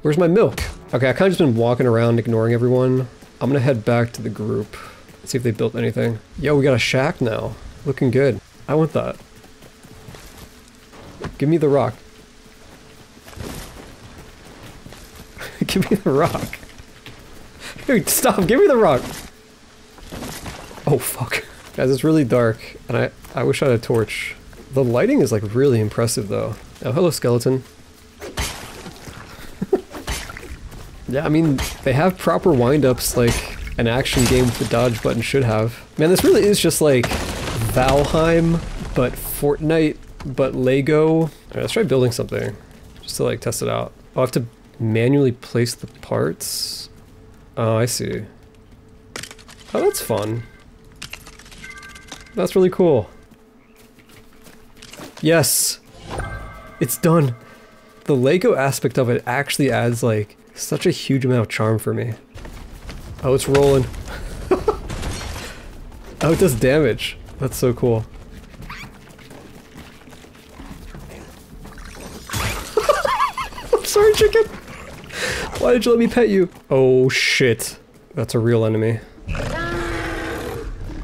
Where's my milk? Okay, I kind of just been walking around ignoring everyone. I'm gonna head back to the group. See if they built anything. Yo, we got a shack now. Looking good. I want that. Give me the rock. Give me the rock. Dude, stop. Give me the rock. Oh, fuck. Guys, it's really dark, and I, I wish I had a torch. The lighting is, like, really impressive, though. Oh, hello, skeleton. yeah, I mean, they have proper wind-ups, like an action game with the dodge button should have. Man, this really is just, like, Valheim, but Fortnite, but Lego. Let's try building something, just to, like, test it out. I'll have to manually place the parts. Oh, I see. Oh, that's fun. That's really cool. Yes! It's done! The Lego aspect of it actually adds, like, such a huge amount of charm for me. Oh, it's rolling. oh, it does damage. That's so cool. I'm sorry, chicken! Why did you let me pet you? Oh, shit. That's a real enemy.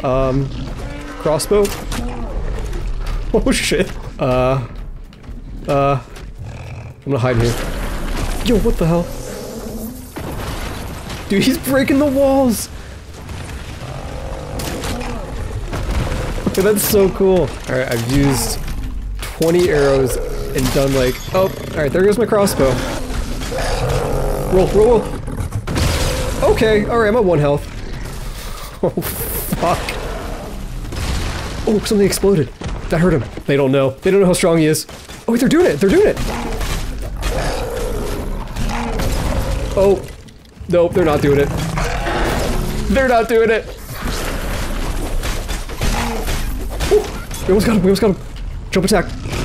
Um, crossbow? Oh, shit. Uh, uh, I'm gonna hide here. Yo, what the hell? Dude, he's breaking the walls! Okay, that's so cool. Alright, I've used 20 arrows and done like... Oh, alright, there goes my crossbow. Roll, roll. Okay, alright, I'm at one health. Oh, fuck. Oh, something exploded. That hurt him. They don't know. They don't know how strong he is. Oh, they're doing it! They're doing it! Oh. Nope, they're not doing it. They're not doing it! Ooh, we almost got him, we almost got him. Jump attack.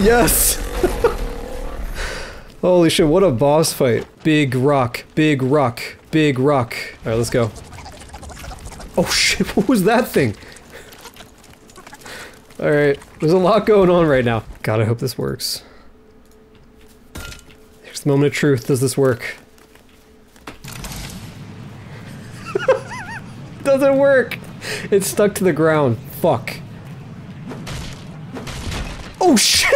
Yes! Holy shit, what a boss fight. Big rock, big rock, big rock. Alright, let's go. Oh shit, what was that thing? Alright, there's a lot going on right now. God, I hope this works. Here's the moment of truth. Does this work? Doesn't work! It's stuck to the ground. Fuck. Oh shit!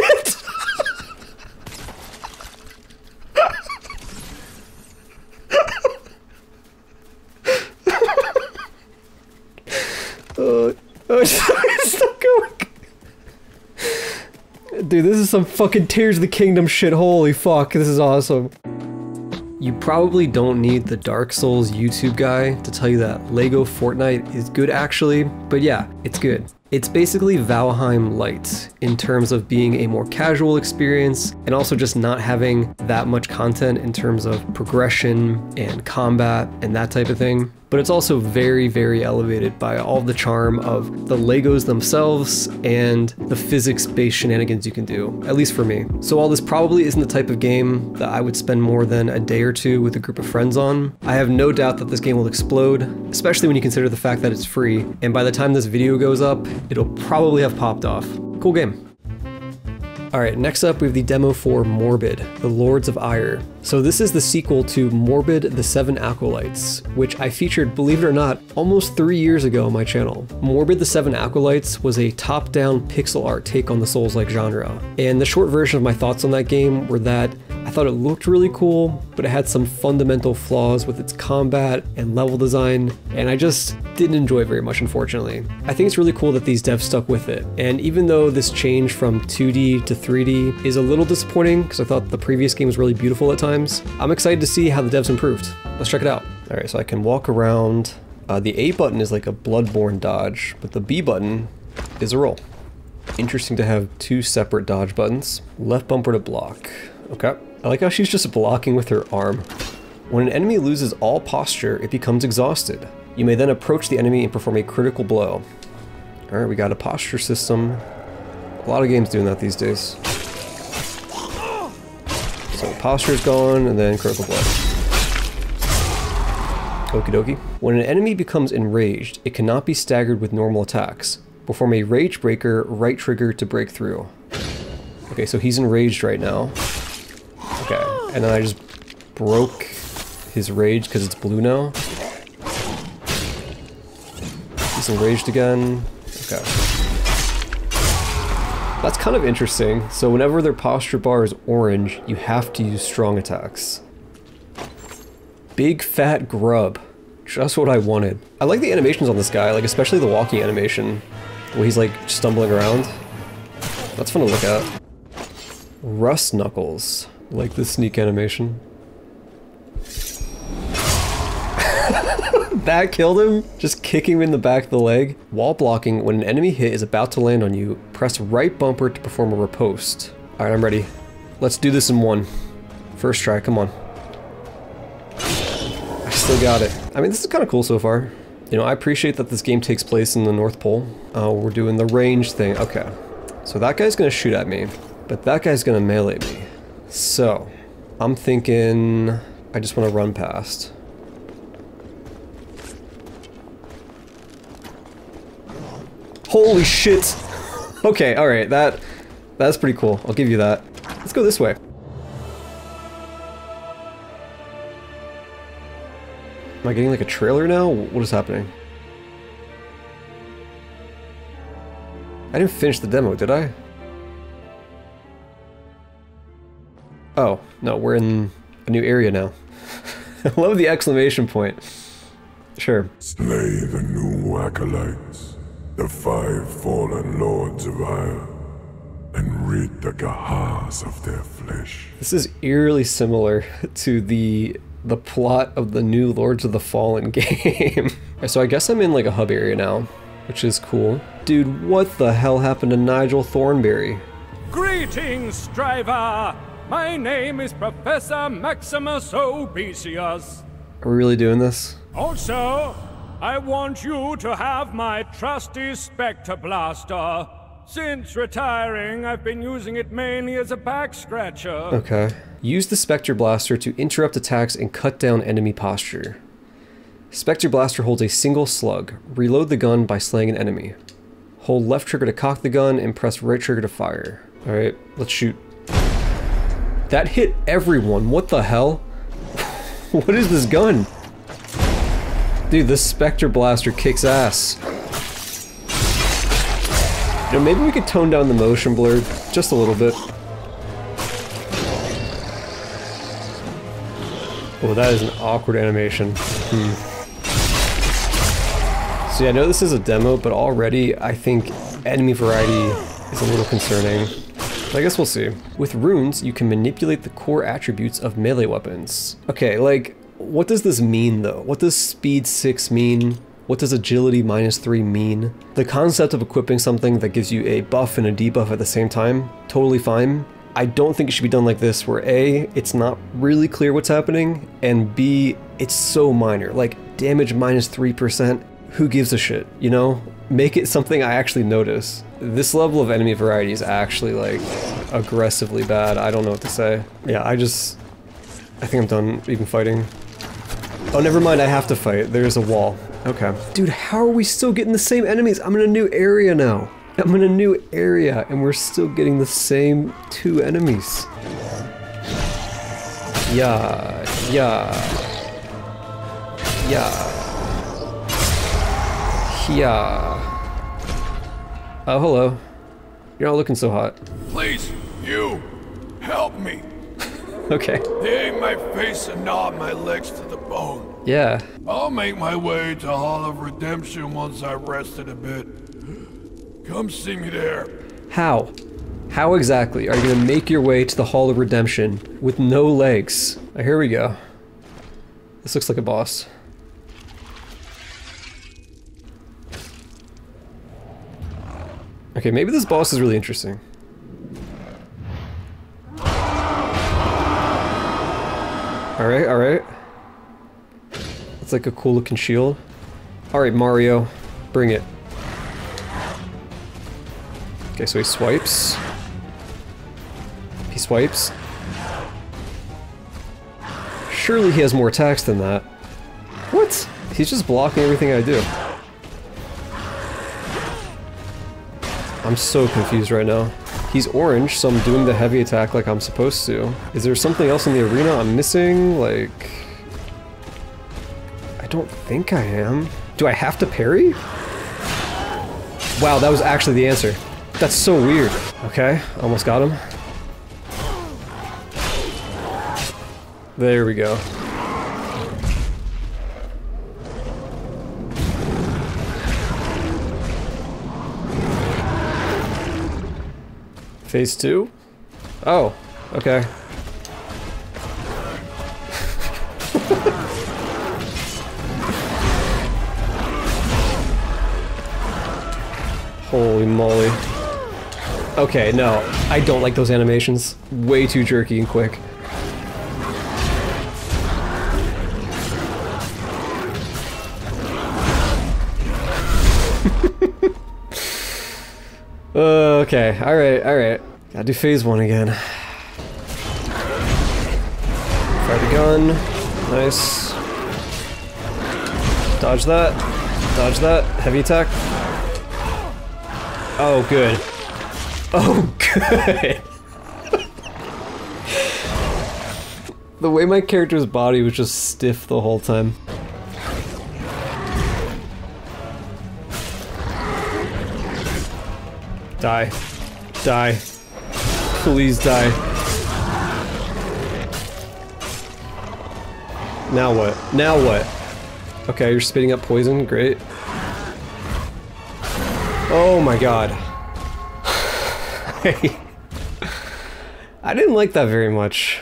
oh, oh, it's still going. Dude, this is some fucking Tears of the Kingdom shit. Holy fuck, this is awesome. You probably don't need the Dark Souls YouTube guy to tell you that LEGO Fortnite is good actually, but yeah, it's good. It's basically Valheim Light in terms of being a more casual experience and also just not having that much content in terms of progression and combat and that type of thing. But it's also very, very elevated by all the charm of the Legos themselves and the physics-based shenanigans you can do, at least for me. So while this probably isn't the type of game that I would spend more than a day or two with a group of friends on, I have no doubt that this game will explode, especially when you consider the fact that it's free, and by the time this video goes up, it'll probably have popped off. Cool game. Alright, next up we have the demo for Morbid, the Lords of Ire. So this is the sequel to Morbid the Seven Acolytes, which I featured, believe it or not, almost three years ago on my channel. Morbid the Seven Acolytes was a top-down pixel art take on the Souls-like genre. And the short version of my thoughts on that game were that thought it looked really cool, but it had some fundamental flaws with its combat and level design, and I just didn't enjoy it very much, unfortunately. I think it's really cool that these devs stuck with it, and even though this change from 2D to 3D is a little disappointing, because I thought the previous game was really beautiful at times, I'm excited to see how the devs improved. Let's check it out. Alright, so I can walk around. Uh, the A button is like a Bloodborne dodge, but the B button is a roll. Interesting to have two separate dodge buttons. Left bumper to block. Okay. I like how she's just blocking with her arm. When an enemy loses all posture, it becomes exhausted. You may then approach the enemy and perform a critical blow. Alright, we got a posture system. A lot of games doing that these days. So posture's gone, and then critical blow. Okie dokie. When an enemy becomes enraged, it cannot be staggered with normal attacks. Perform a Rage Breaker right trigger to break through. Okay, so he's enraged right now. Okay, and then I just broke his rage because it's blue now. He's enraged again. Okay. That's kind of interesting. So whenever their posture bar is orange, you have to use strong attacks. Big fat grub. Just what I wanted. I like the animations on this guy, like especially the walking animation. Where he's like stumbling around. That's fun to look at. Rust Knuckles. Like the sneak animation. that killed him? Just kicking him in the back of the leg? Wall blocking, when an enemy hit is about to land on you, press right bumper to perform a riposte. Alright, I'm ready. Let's do this in one. First try, come on. I still got it. I mean, this is kind of cool so far. You know, I appreciate that this game takes place in the North Pole. Uh, we're doing the range thing. Okay. So that guy's gonna shoot at me, but that guy's gonna melee me. So, I'm thinking I just want to run past. Holy shit! Okay, alright, that that's pretty cool. I'll give you that. Let's go this way. Am I getting like a trailer now? What is happening? I didn't finish the demo, did I? Oh, no, we're in a new area now. I love the exclamation point. Sure. Slay the new acolytes, the five fallen lords of Ire, and rid the Gahars of their flesh. This is eerily similar to the the plot of the new Lords of the Fallen game. so I guess I'm in like a hub area now, which is cool. Dude, what the hell happened to Nigel Thornberry? Greetings, Striver! My name is Professor Maximus Obesius. Are we really doing this? Also, I want you to have my trusty Spectre Blaster. Since retiring, I've been using it mainly as a back scratcher. Okay. Use the Spectre Blaster to interrupt attacks and cut down enemy posture. Spectre Blaster holds a single slug. Reload the gun by slaying an enemy. Hold left trigger to cock the gun and press right trigger to fire. Alright, let's shoot. That hit everyone. What the hell? what is this gun? Dude, this Spectre Blaster kicks ass. You know, maybe we could tone down the motion blur just a little bit. Oh, that is an awkward animation. Hmm. So yeah, I know this is a demo, but already I think enemy variety is a little concerning. I guess we'll see. With runes, you can manipulate the core attributes of melee weapons. Okay, like, what does this mean though? What does speed 6 mean? What does agility minus 3 mean? The concept of equipping something that gives you a buff and a debuff at the same time, totally fine. I don't think it should be done like this where A, it's not really clear what's happening, and B, it's so minor. Like, damage minus 3%, who gives a shit, you know? Make it something I actually notice. This level of enemy variety is actually, like, aggressively bad. I don't know what to say. Yeah, I just... I think I'm done even fighting. Oh, never mind, I have to fight. There's a wall. Okay. Dude, how are we still getting the same enemies? I'm in a new area now. I'm in a new area and we're still getting the same two enemies. Yeah, yeah. Yeah. Yeah. Oh, hello. You're not looking so hot. Please, you, help me. Okay. They ate my face and gnawed my legs to the bone. Yeah. I'll make my way to Hall of Redemption once I've rested a bit. Come see me there. How? How exactly are you gonna make your way to the Hall of Redemption with no legs? Oh, here we go. This looks like a boss. Okay, maybe this boss is really interesting. Alright, alright. It's like a cool looking shield. Alright, Mario. Bring it. Okay, so he swipes. He swipes. Surely he has more attacks than that. What? He's just blocking everything I do. I'm so confused right now. He's orange, so I'm doing the heavy attack like I'm supposed to. Is there something else in the arena I'm missing? Like... I don't think I am. Do I have to parry? Wow, that was actually the answer. That's so weird. Okay, almost got him. There we go. Phase two? Oh, okay. Holy moly. Okay, no. I don't like those animations. Way too jerky and quick. Uh, okay, alright, alright. Gotta do phase one again. Fire the gun. Nice. Dodge that. Dodge that. Heavy attack. Oh, good. Oh, good. the way my character's body was just stiff the whole time. Die. Die. Please die. Now what? Now what? Okay, you're spitting up poison. Great. Oh my god. I didn't like that very much.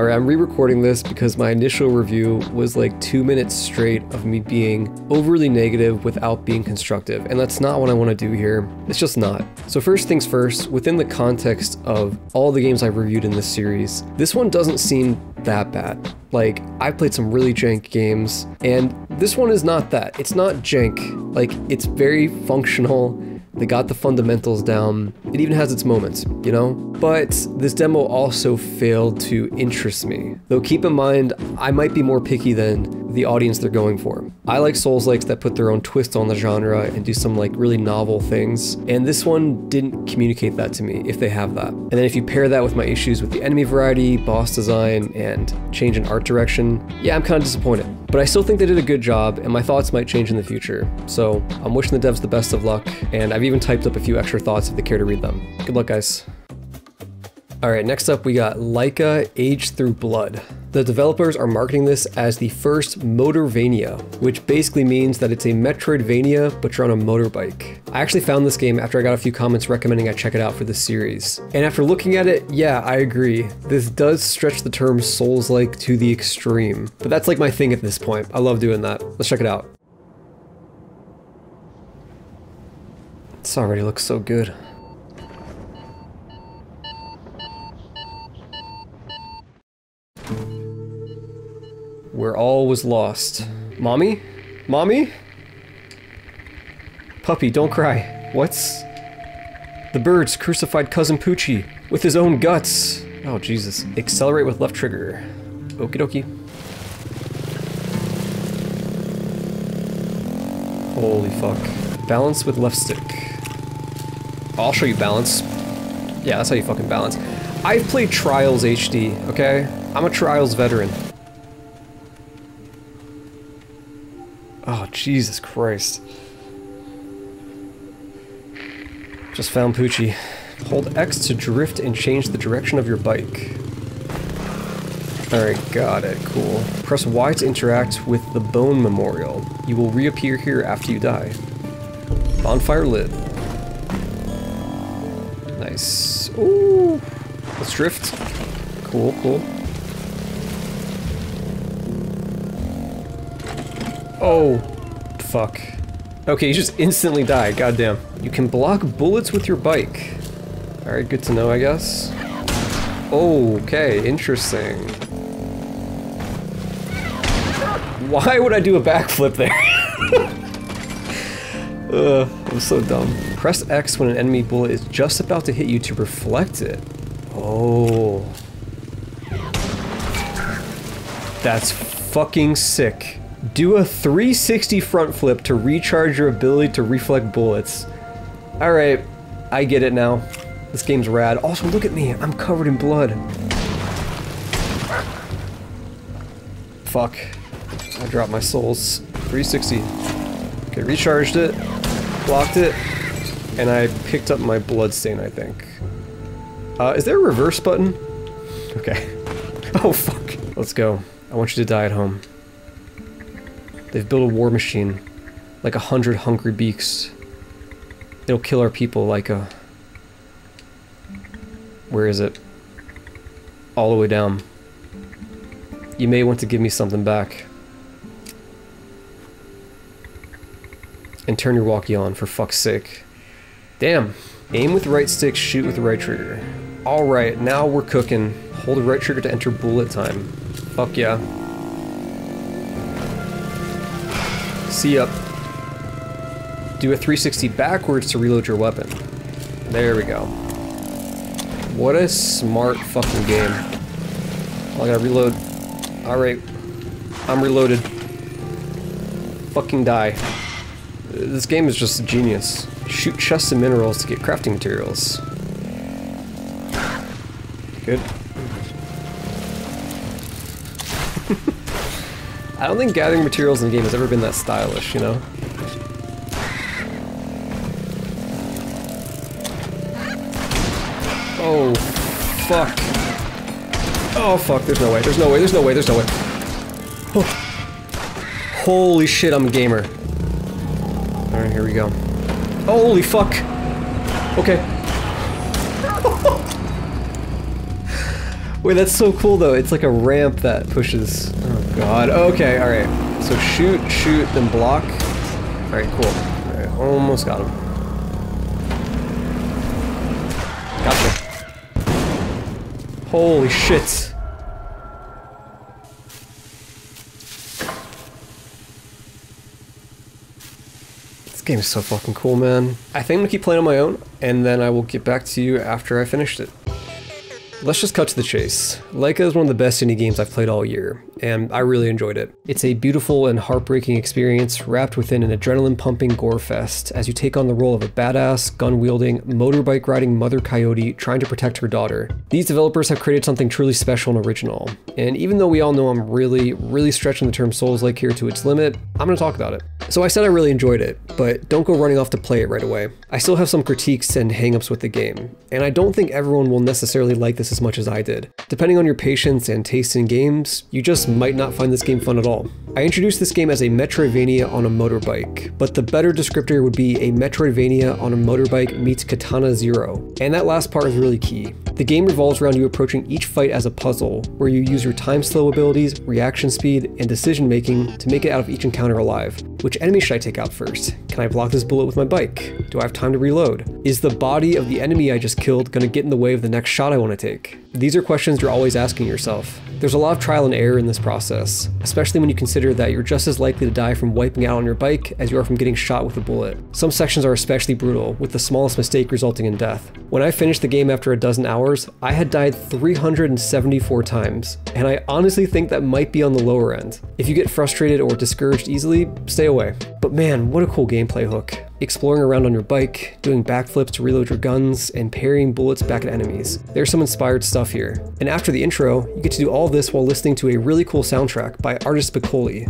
Alright, I'm re-recording this because my initial review was like two minutes straight of me being overly negative without being constructive, and that's not what I want to do here. It's just not. So first things first, within the context of all the games I've reviewed in this series, this one doesn't seem that bad. Like, I've played some really jank games, and this one is not that. It's not jank. Like, it's very functional. They got the fundamentals down. It even has its moments, you know? But this demo also failed to interest me. Though keep in mind, I might be more picky than the audience they're going for. I like Souls-likes that put their own twist on the genre and do some like really novel things, and this one didn't communicate that to me, if they have that. And then if you pair that with my issues with the enemy variety, boss design, and change in art direction, yeah, I'm kind of disappointed. But I still think they did a good job, and my thoughts might change in the future. So I'm wishing the devs the best of luck, and I've even typed up a few extra thoughts if they care to read them. Good luck, guys. Alright, next up we got Laika Age Through Blood. The developers are marketing this as the first Motorvania, which basically means that it's a Metroidvania, but you're on a motorbike. I actually found this game after I got a few comments recommending I check it out for this series. And after looking at it, yeah, I agree. This does stretch the term Souls-like to the extreme. But that's like my thing at this point. I love doing that. Let's check it out. This already looks so good. Where all was lost. Mommy? Mommy? Puppy, don't cry. What's... The birds crucified Cousin Poochie with his own guts. Oh, Jesus. Accelerate with left trigger. Okie dokie. Holy fuck. Balance with left stick. I'll show you balance. Yeah, that's how you fucking balance. I've played Trials HD, okay? I'm a Trials veteran. Oh, Jesus Christ. Just found Poochie. Hold X to drift and change the direction of your bike. Alright, got it, cool. Press Y to interact with the Bone Memorial. You will reappear here after you die. Bonfire lit. Nice. Ooh. Let's drift. Cool, cool. Oh, fuck. Okay, you just instantly die, goddamn. You can block bullets with your bike. Alright, good to know, I guess. Okay, interesting. Why would I do a backflip there? Ugh, I'm so dumb. Press X when an enemy bullet is just about to hit you to reflect it. Oh. That's fucking sick. Do a 360 front flip to recharge your ability to reflect bullets. Alright, I get it now. This game's rad. Also, look at me. I'm covered in blood. Fuck. I dropped my souls. 360. Okay, recharged it, blocked it, and I picked up my blood stain, I think. Uh, is there a reverse button? Okay. Oh, fuck. Let's go. I want you to die at home. They've built a war machine. Like a hundred hungry beaks. It'll kill our people like a... Where is it? All the way down. You may want to give me something back. And turn your walkie on, for fuck's sake. Damn. Aim with the right stick, shoot with the right trigger. Alright, now we're cooking. Hold the right trigger to enter bullet time. Fuck yeah. See up. Do a 360 backwards to reload your weapon. There we go. What a smart fucking game. I gotta reload. Alright. I'm reloaded. Fucking die. This game is just genius. Shoot chests and minerals to get crafting materials. Good. I don't think gathering materials in the game has ever been that stylish, you know? Oh, fuck. Oh, fuck, there's no way, there's no way, there's no way, there's no way. Oh. Holy shit, I'm a gamer. Alright, here we go. Holy fuck! Okay. Wait, that's so cool though. It's like a ramp that pushes. Oh god. Okay, alright. So shoot, shoot, then block. Alright, cool. Alright, almost got him. Gotcha. Holy shit. Game is so fucking cool, man. I think I'm gonna keep playing on my own, and then I will get back to you after I finished it. Let's just cut to the chase. Laika is one of the best indie games I've played all year, and I really enjoyed it. It's a beautiful and heartbreaking experience wrapped within an adrenaline-pumping gore fest as you take on the role of a badass, gun-wielding, motorbike-riding mother coyote trying to protect her daughter. These developers have created something truly special and original, and even though we all know I'm really, really stretching the term Souls-like here to its limit, I'm gonna talk about it. So I said I really enjoyed it, but don't go running off to play it right away. I still have some critiques and hangups with the game, and I don't think everyone will necessarily like this as much as I did. Depending on your patience and taste in games, you just might not find this game fun at all. I introduced this game as a Metroidvania on a motorbike, but the better descriptor would be a Metroidvania on a motorbike meets Katana Zero, and that last part is really key. The game revolves around you approaching each fight as a puzzle, where you use your time slow abilities, reaction speed, and decision making to make it out of each encounter alive. Which enemy should I take out first? Can I block this bullet with my bike? Do I have time to reload? Is the body of the enemy I just killed gonna get in the way of the next shot I want to take? These are questions you're always asking yourself. There's a lot of trial and error in this process, especially when you consider that you're just as likely to die from wiping out on your bike as you are from getting shot with a bullet. Some sections are especially brutal, with the smallest mistake resulting in death. When I finished the game after a dozen hours, I had died 374 times, and I honestly think that might be on the lower end. If you get frustrated or discouraged easily, stay away. But man, what a cool gameplay hook. Exploring around on your bike, doing backflips to reload your guns, and parrying bullets back at enemies. There's some inspired stuff here. And after the intro, you get to do all this while listening to a really cool soundtrack by artist Beícoli.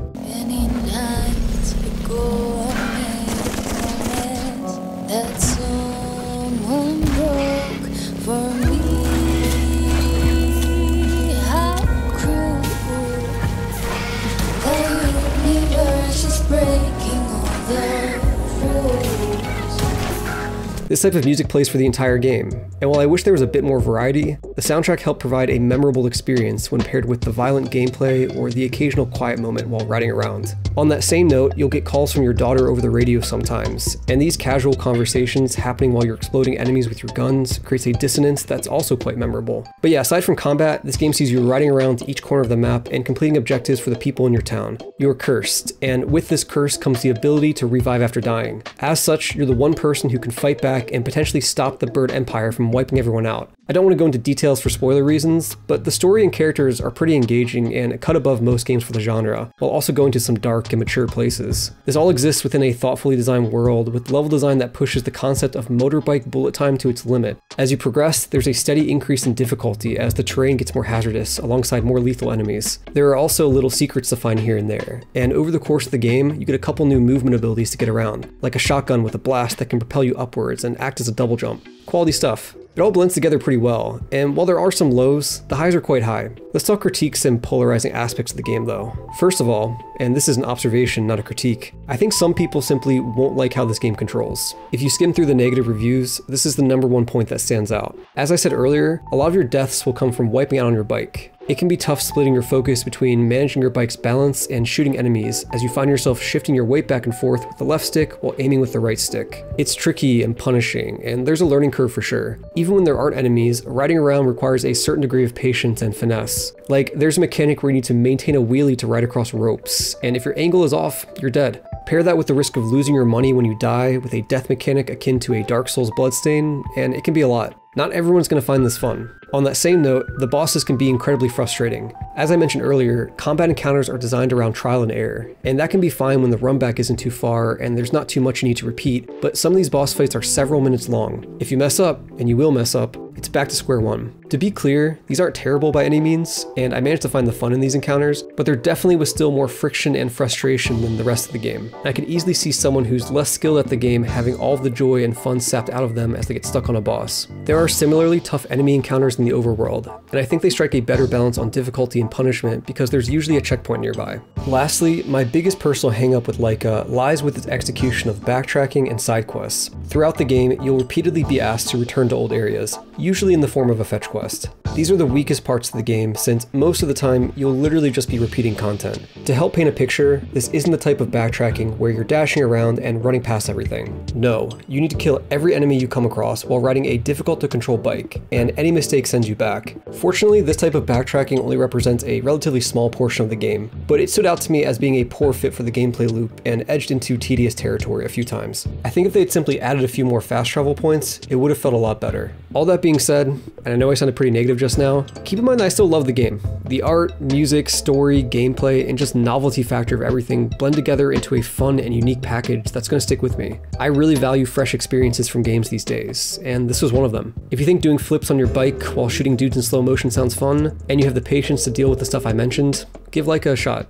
This type of music plays for the entire game, and while I wish there was a bit more variety, the soundtrack helped provide a memorable experience when paired with the violent gameplay or the occasional quiet moment while riding around. On that same note, you'll get calls from your daughter over the radio sometimes, and these casual conversations happening while you're exploding enemies with your guns creates a dissonance that's also quite memorable. But yeah, aside from combat, this game sees you riding around to each corner of the map and completing objectives for the people in your town. You are cursed, and with this curse comes the ability to revive after dying. As such, you're the one person who can fight back and potentially stop the Bird Empire from wiping everyone out. I don't want to go into details for spoiler reasons, but the story and characters are pretty engaging and cut above most games for the genre, while also going to some dark and mature places. This all exists within a thoughtfully designed world with level design that pushes the concept of motorbike bullet time to its limit. As you progress, there's a steady increase in difficulty as the terrain gets more hazardous alongside more lethal enemies. There are also little secrets to find here and there, and over the course of the game, you get a couple new movement abilities to get around, like a shotgun with a blast that can propel you upwards and act as a double jump. Quality stuff. It all blends together pretty well, and while there are some lows, the highs are quite high. Let's talk critiques and polarizing aspects of the game though. First of all, and this is an observation, not a critique, I think some people simply won't like how this game controls. If you skim through the negative reviews, this is the number one point that stands out. As I said earlier, a lot of your deaths will come from wiping out on your bike. It can be tough splitting your focus between managing your bike's balance and shooting enemies as you find yourself shifting your weight back and forth with the left stick while aiming with the right stick. It's tricky and punishing, and there's a learning curve for sure. Even when there aren't enemies, riding around requires a certain degree of patience and finesse. Like, there's a mechanic where you need to maintain a wheelie to ride across ropes, and if your angle is off, you're dead. Pair that with the risk of losing your money when you die with a death mechanic akin to a Dark Souls bloodstain, and it can be a lot. Not everyone's going to find this fun. On that same note, the bosses can be incredibly frustrating. As I mentioned earlier, combat encounters are designed around trial and error, and that can be fine when the run back isn't too far and there's not too much you need to repeat, but some of these boss fights are several minutes long. If you mess up, and you will mess up, it's back to square one. To be clear, these aren't terrible by any means, and I managed to find the fun in these encounters, but there definitely was still more friction and frustration than the rest of the game. I could easily see someone who's less skilled at the game having all the joy and fun sapped out of them as they get stuck on a boss. There are similarly tough enemy encounters in the overworld, and I think they strike a better balance on difficulty and punishment because there's usually a checkpoint nearby. Lastly, my biggest personal hangup with Laika lies with its execution of backtracking and side quests. Throughout the game, you'll repeatedly be asked to return to old areas, usually in the form of a fetch quest. These are the weakest parts of the game since most of the time you'll literally just be repeating content. To help paint a picture, this isn't the type of backtracking where you're dashing around and running past everything. No, you need to kill every enemy you come across while riding a difficult to control bike, and any mistake sends you back. Fortunately, this type of backtracking only represents a relatively small portion of the game, but it stood out to me as being a poor fit for the gameplay loop and edged into tedious territory a few times. I think if they'd simply added a few more fast travel points, it would have felt a lot better. All that being said, and I know I sounded pretty negative just now, keep in mind I still love the game. The art, music, story, gameplay, and just novelty factor of everything blend together into a fun and unique package that's going to stick with me. I really value fresh experiences from games these days, and this was one of them. If you think doing flips on your bike while shooting dudes in slow motion sounds fun, and you have the patience to deal with the stuff I mentioned, give Laika a shot.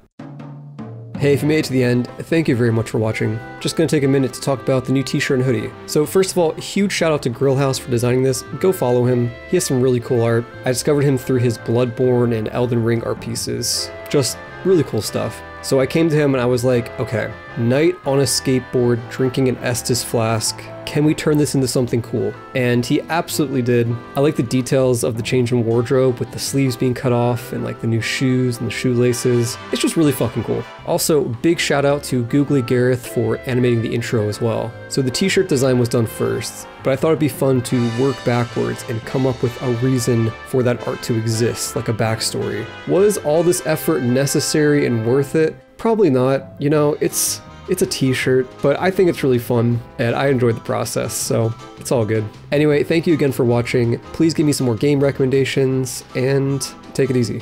Hey, if you made it to the end, thank you very much for watching. Just gonna take a minute to talk about the new t-shirt and hoodie. So first of all, huge shout out to Grillhouse for designing this. Go follow him. He has some really cool art. I discovered him through his Bloodborne and Elden Ring art pieces. Just really cool stuff. So I came to him and I was like, okay, knight on a skateboard drinking an Estus flask. Can we turn this into something cool? And he absolutely did. I like the details of the change in wardrobe with the sleeves being cut off and like the new shoes and the shoelaces. It's just really fucking cool. Also, big shout out to Googly Gareth for animating the intro as well. So the t-shirt design was done first, but I thought it'd be fun to work backwards and come up with a reason for that art to exist, like a backstory. Was all this effort necessary and worth it? Probably not. You know, it's it's a t-shirt, but I think it's really fun and I enjoyed the process, so it's all good. Anyway, thank you again for watching. Please give me some more game recommendations and take it easy.